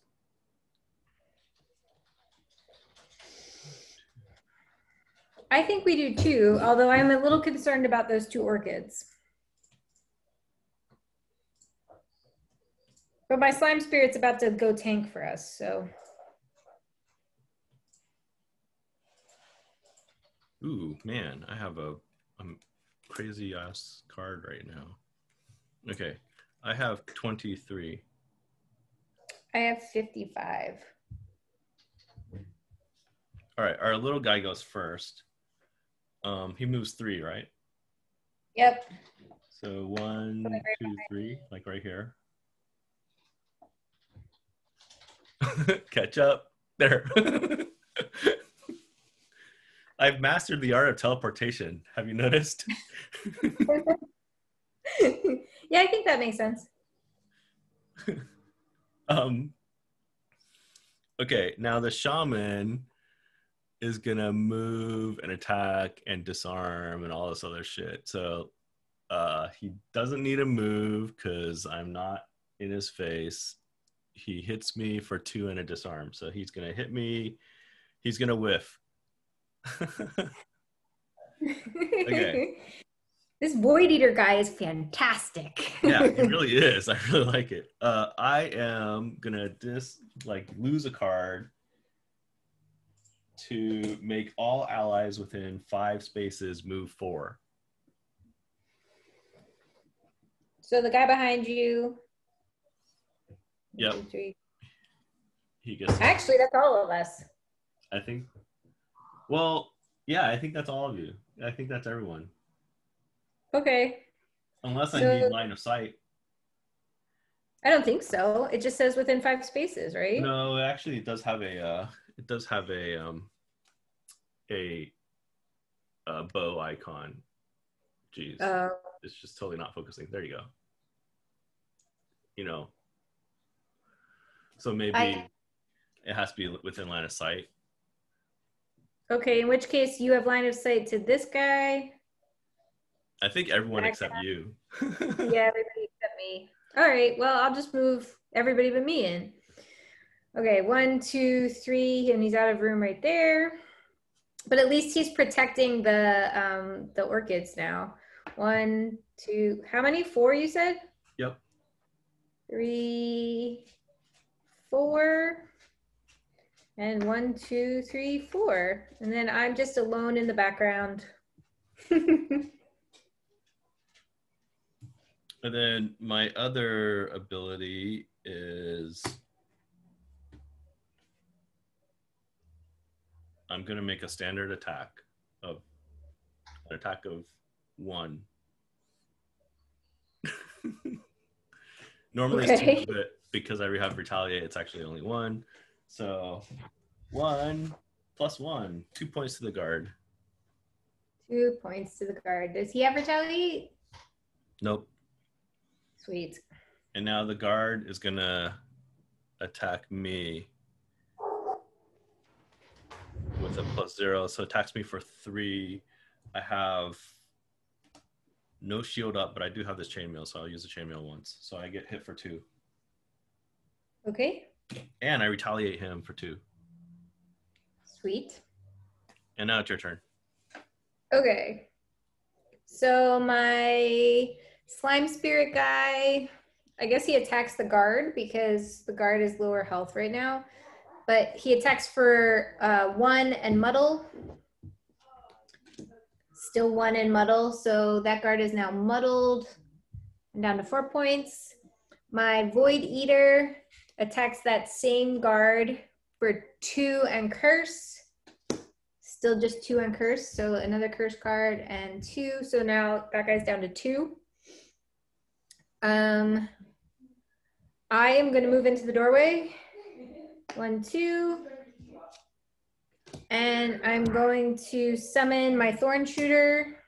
I think we do too, although I'm a little concerned about those two orchids. But my slime spirit's about to go tank for us, so Ooh, man, I have a, a crazy ass card right now. Okay, I have 23. I have 55. All right, our little guy goes first. Um, he moves three, right? Yep. So one, Right two, three, like right here. (laughs) Catch up. There. (laughs) I've mastered the art of teleportation. Have you noticed? (laughs) yeah, I think that makes sense. um okay now the shaman is gonna move and attack and disarm and all this other shit so uh he doesn't need to move because i'm not in his face he hits me for two and a disarm so he's gonna hit me he's gonna whiff (laughs) Okay. (laughs) This void eater guy is fantastic. yeah, it (laughs) really is. I really like it. Uh, I am gonna dis like lose a card to make all allies within five spaces move four. so the guy behind you. Yep. One, two, three. He gets. Actually, that's all of us. I think. Well, yeah, I think that's all of you. I think that's everyone, Okay. unless I need line of sight. I don't think so. It just says within five spaces, right? No, actually, it does have a. Uh, it does have a um, a, a bow icon. Jeez. Uh, it's just totally not focusing. There you go. You know. So maybe I- it has to be within line of sight. Okay, in which case you have line of sight to this guy. I think everyone Back except you. (laughs) Yeah, everybody except me. All right, well, I'll just move everybody but me in. Okay, one, two, three, and he's out of room right there. But at least he's protecting the um the orchids now. One, two, how many? Four you said? Yep. Three, four, and one, two, three, four. And then I'm just alone in the background. (laughs) And then my other ability is I'm gonna make a standard attack of an attack of one. (laughs) Normally it's two, but because I have retaliate, it's actually only one. So one plus one, two points to the guard. Two points to the guard. Does he have retaliate? Nope. Sweet. And now the guard is gonna attack me with a plus zero. So attacks me for three. I have no shield up, but I do have this chainmail, so I'll use the chainmail once. So I get hit for two. Okay. And I retaliate him for two. Sweet. And now it's your turn. Okay. So my slime spirit guy, I guess he attacks the guard because the guard is lower health right now. But he attacks for uh, one and muddle. Still one and muddle. So that guard is now muddled and down to four points. My void eater attacks that same guard for two and curse still just two on curse. So another curse card and two. So now that guy's down to two. Um, I am going to move into the doorway. One, two. And I'm going to summon my thorn shooter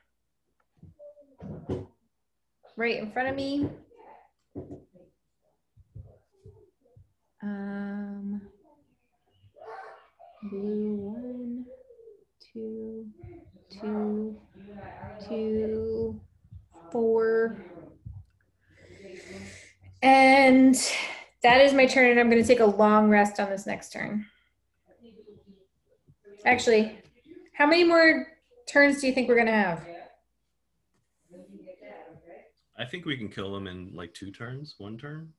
right in front of me. Um, blue one two, two, two, four. And that is my turn, and I'm going to take a long rest on this next turn. Actually, how many more turns do you think we're going to have? I think we can kill them in like two turns, one turn.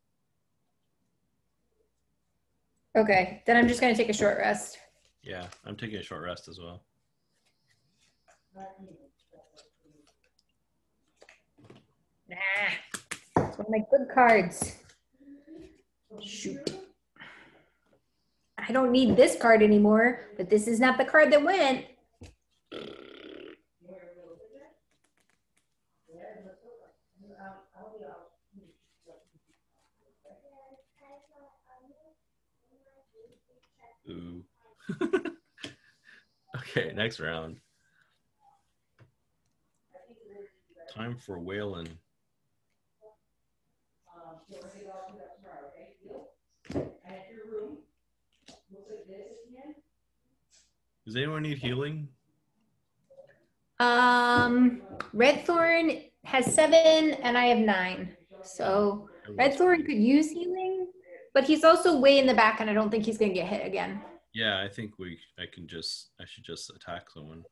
Okay, then I'm just going to take a short rest. Yeah, I'm taking a short rest as well. Nah, it's one of my good cards. Shoot. I don't need this card anymore, but this is not the card that went. Ooh. (laughs) okay, next round. Time for Waylon. Does anyone need healing? Um, Redthorn has seven, and I have nine. So Redthorn could use healing, but he's also way in the back, and I don't think he's gonna get hit again. Yeah, I think we. I can just. I should just attack someone.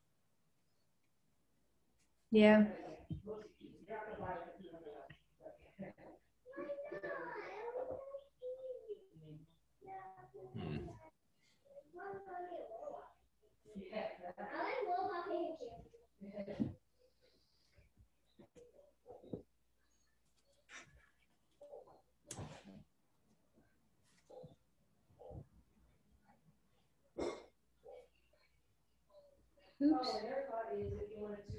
Yeah. Hmm. Oops. Oh, their thought is if you wanted to,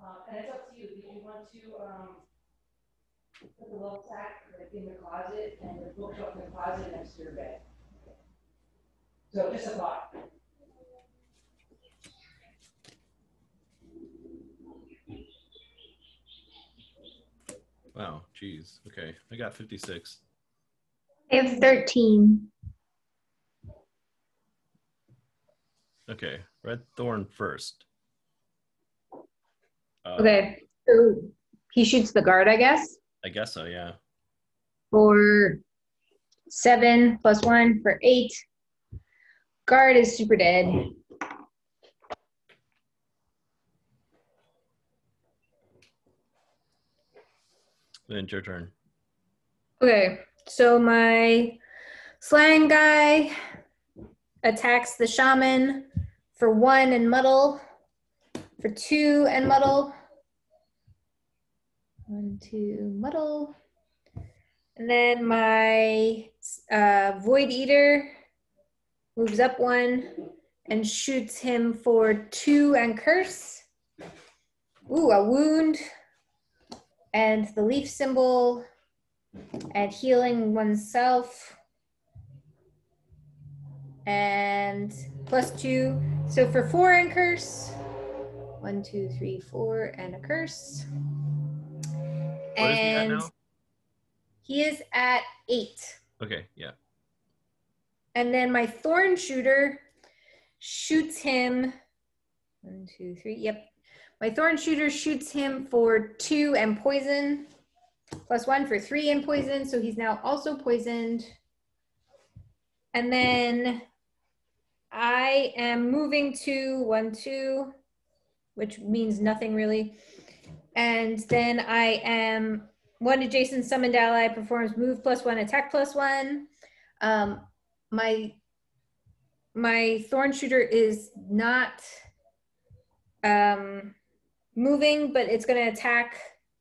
um, and it's up to you. Did you want to um, put the love sack like, in the closet and the bookshelf in the closet next to your bed? So just a thought. Wow, geez. Okay, I got 56. I have 13. Okay, Red Thorn first. Uh, Okay. So he shoots the guard, I guess, I guess so, yeah. for seven plus one for eight. Guard is super dead. Then it's your turn. Okay, so my slang guy attacks the shaman for one and muddle, for two and muddle. One, two, muddle. And then my uh, void eater moves up one and shoots him for two and curse. Ooh, a wound. And the leaf symbol and healing oneself. And plus two. So for four and curse. One, two, three, four, and a curse. What is he and he is at eight. Okay, yeah. And then my thorn shooter shoots him. One, two, three. Yep. My thorn shooter shoots him for two and poison, plus one for three and poison. So he's now also poisoned. And then I am moving to one, two, which means nothing really. And then I am one adjacent summoned ally performs move plus one, attack plus one. Um, my my thorn shooter is not um, moving, but it's going to attack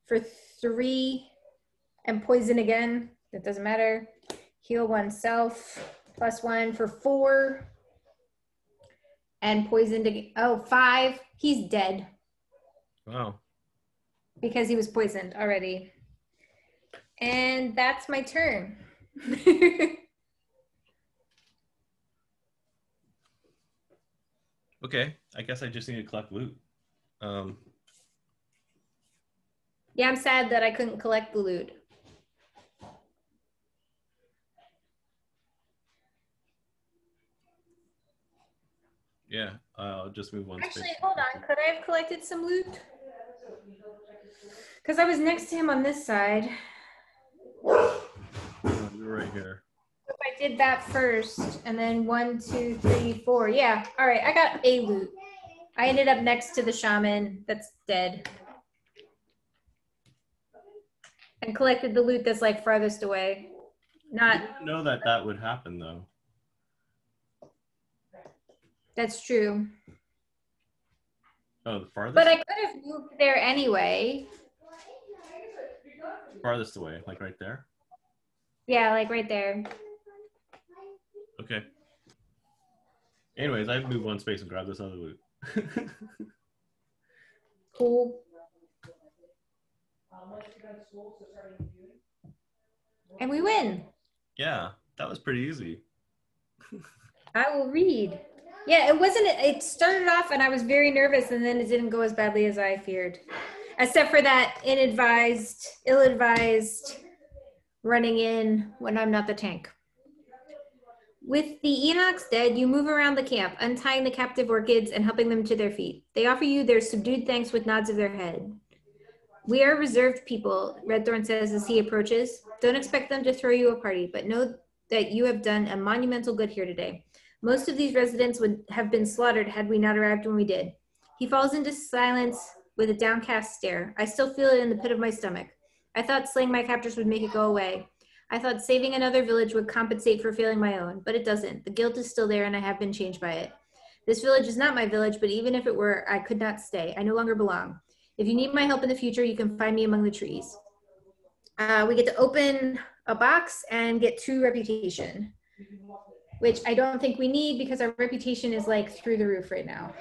for three and poison again. That doesn't matter. Heal oneself plus one for four and poisoned again. Oh, five. He's dead Wow. because he was poisoned already. And that's my turn. (laughs) Okay, I guess I just need to collect loot. Um, yeah, I'm sad that I couldn't collect the loot. Yeah, I'll just move on. Actually, hold on. Could I have collected some loot? Because I was next to him on this side. Oh, You're right here. If I did that first, and then one, two, three, four. Yeah. All right. I got a loot. I ended up next to the shaman that's dead. And collected the loot that's like farthest away. I Not, didn't know that that would happen though. That's true. Oh, the farthest, But I could have moved there anyway. farthest away, like right there. Yeah, like right there. Okay. Anyways, I've moved one space and grabbed this other loot. (laughs) Cool. And we win. yeah, that was pretty easy. (laughs) I will read. Yeah, it wasn't, it started off and I was very nervous and then it didn't go as badly as I feared. Except for that inadvised, ill advised running in when I'm not the tank. With the Inox dead, you move around the camp, untying the captive orchids and helping them to their feet. They offer you their subdued thanks with nods of their head. We are reserved people, Redthorn says as he approaches. Don't expect them to throw you a party, but know that you have done a monumental good here today. Most of these residents would have been slaughtered had we not arrived when we did. He falls into silence with a downcast stare. I still feel it in the pit of my stomach. I thought slaying my captors would make it go away. I thought saving another village would compensate for failing my own, but it doesn't. The guilt is still there and I have been changed by it. This village is not my village, but even if it were, I could not stay. I no longer belong. If you need my help in the future, you can find me among the trees. Uh, we get to open a box and get two reputation, which I don't think we need because our reputation is like through the roof right now.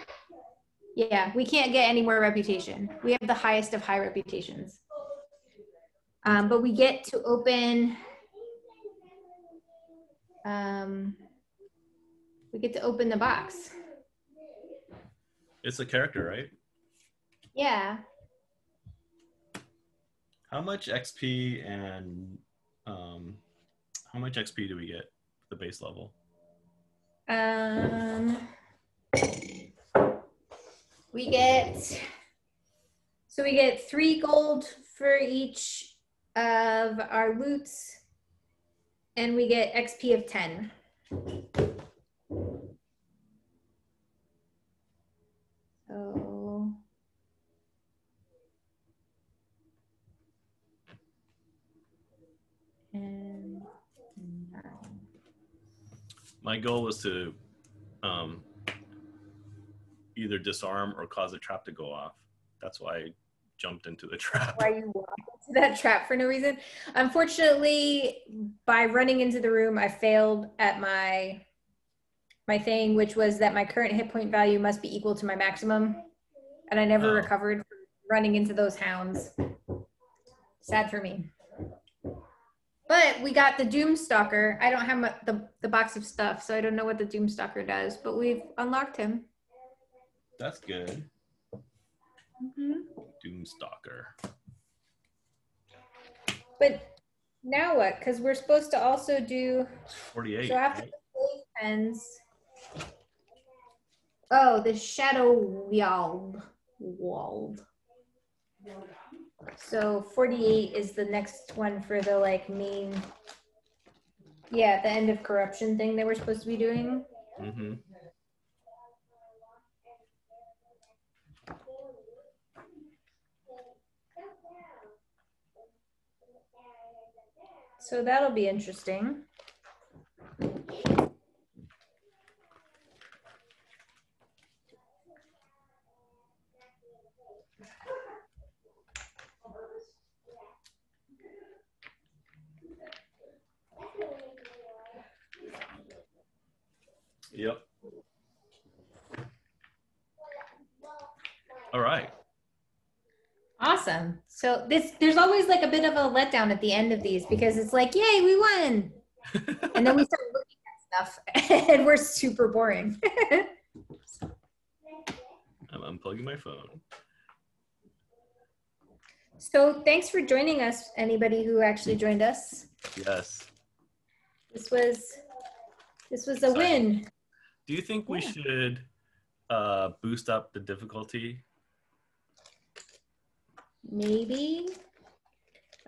Yeah, we can't get any more reputation. We have the highest of high reputations. Um, but we get to open. Um, we get to open the box. It's a character, right? Yeah. How much XP and um, how much XP do we get the base level? Um, we get, so we get three gold for each of our loots and we get XP of 10. My goal was to um, either disarm or cause the trap to go off. That's why I jumped into the (laughs) trap. why you walked into that trap for no reason. Unfortunately, by running into the room, I failed at my my thing, which was that my current hit point value must be equal to my maximum, and I never Oh. recovered from running into those hounds. Sad for me. But we got the Doomstalker. I don't have my, the the box of stuff, so I don't know what the Doomstalker does. But we've unlocked him. That's good. Mm-hmm. Doomstalker. But now what? Because we're supposed to also do 48. So after right? the pens. Oh, the Shadow Weald. Weald. So 48 is the next one for the like main. Yeah, the end of corruption thing that we're supposed to be doing. Mhm. So that'll be interesting. Yep. All right. Awesome. So this there's always like a bit of a letdown at the end of these because it's like, yay, we won. (laughs) And then we start looking at stuff (laughs) and we're super boring. (laughs) I'm unplugging my phone. so thanks for joining us, anybody who actually joined us. Yes. This was this was a win. Do you think we Yeah. should uh, boost up the difficulty? Maybe.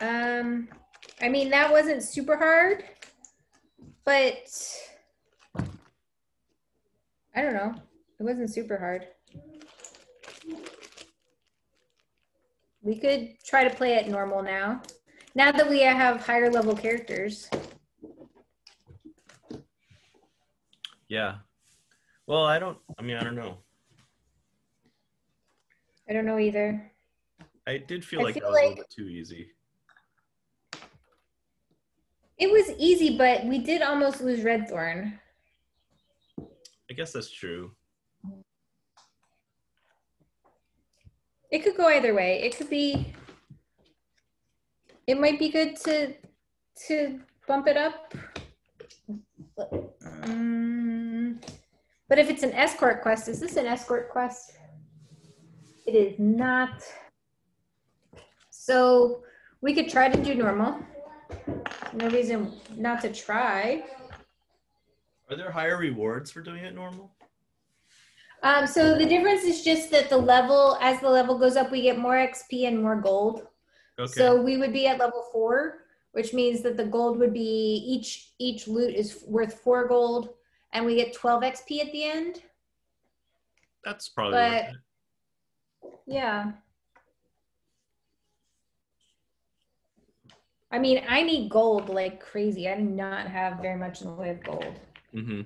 Um I mean that wasn't super hard, but I don't know. It wasn't super hard. We could try to play it normal now. Now that we have higher level characters. Yeah. Well, I don't. I mean, I don't know. I don't know either. I did feel I like feel that was a little bit too easy. It was easy, but we did almost lose Redthorn. I guess that's true. It could go either way. It could be. It might be good to to bump it up. Mm, but if it's an escort quest, is this an escort quest? It is not. So we could try to do normal. No reason not to try. Are there higher rewards for doing it normal? Um, so the difference is just that the level, as the level goes up, we get more XP and more gold. Okay. So we would be at level four, which means that the gold would be each each loot is worth four gold, and we get twelve XP at the end. that's probably but-. Yeah. I mean, I need gold like crazy. I do not have very much in the way of gold, Mm-hmm.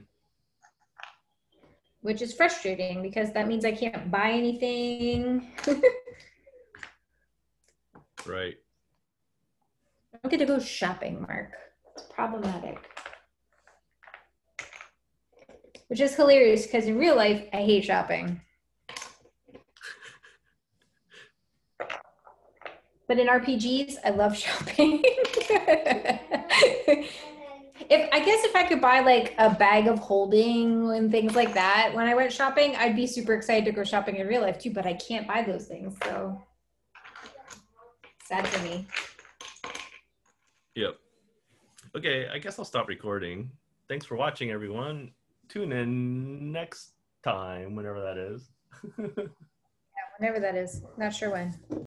which is frustrating because that means I can't buy anything. Right. (laughs) I don't get to go shopping, Mark. It's problematic. Which is hilarious because in real life, I hate shopping. But in RPGs, I love (laughs) shopping. if I guess if I could buy like a bag of holding and things like that when I went shopping, I'd be super excited to go shopping in real life too, but I can't buy those things, so sad for me. Yep. Okay, I guess I'll stop recording. Thanks for watching, everyone. Tune in next time, whenever that is. (laughs) yeah, Whenever that is. Not sure when.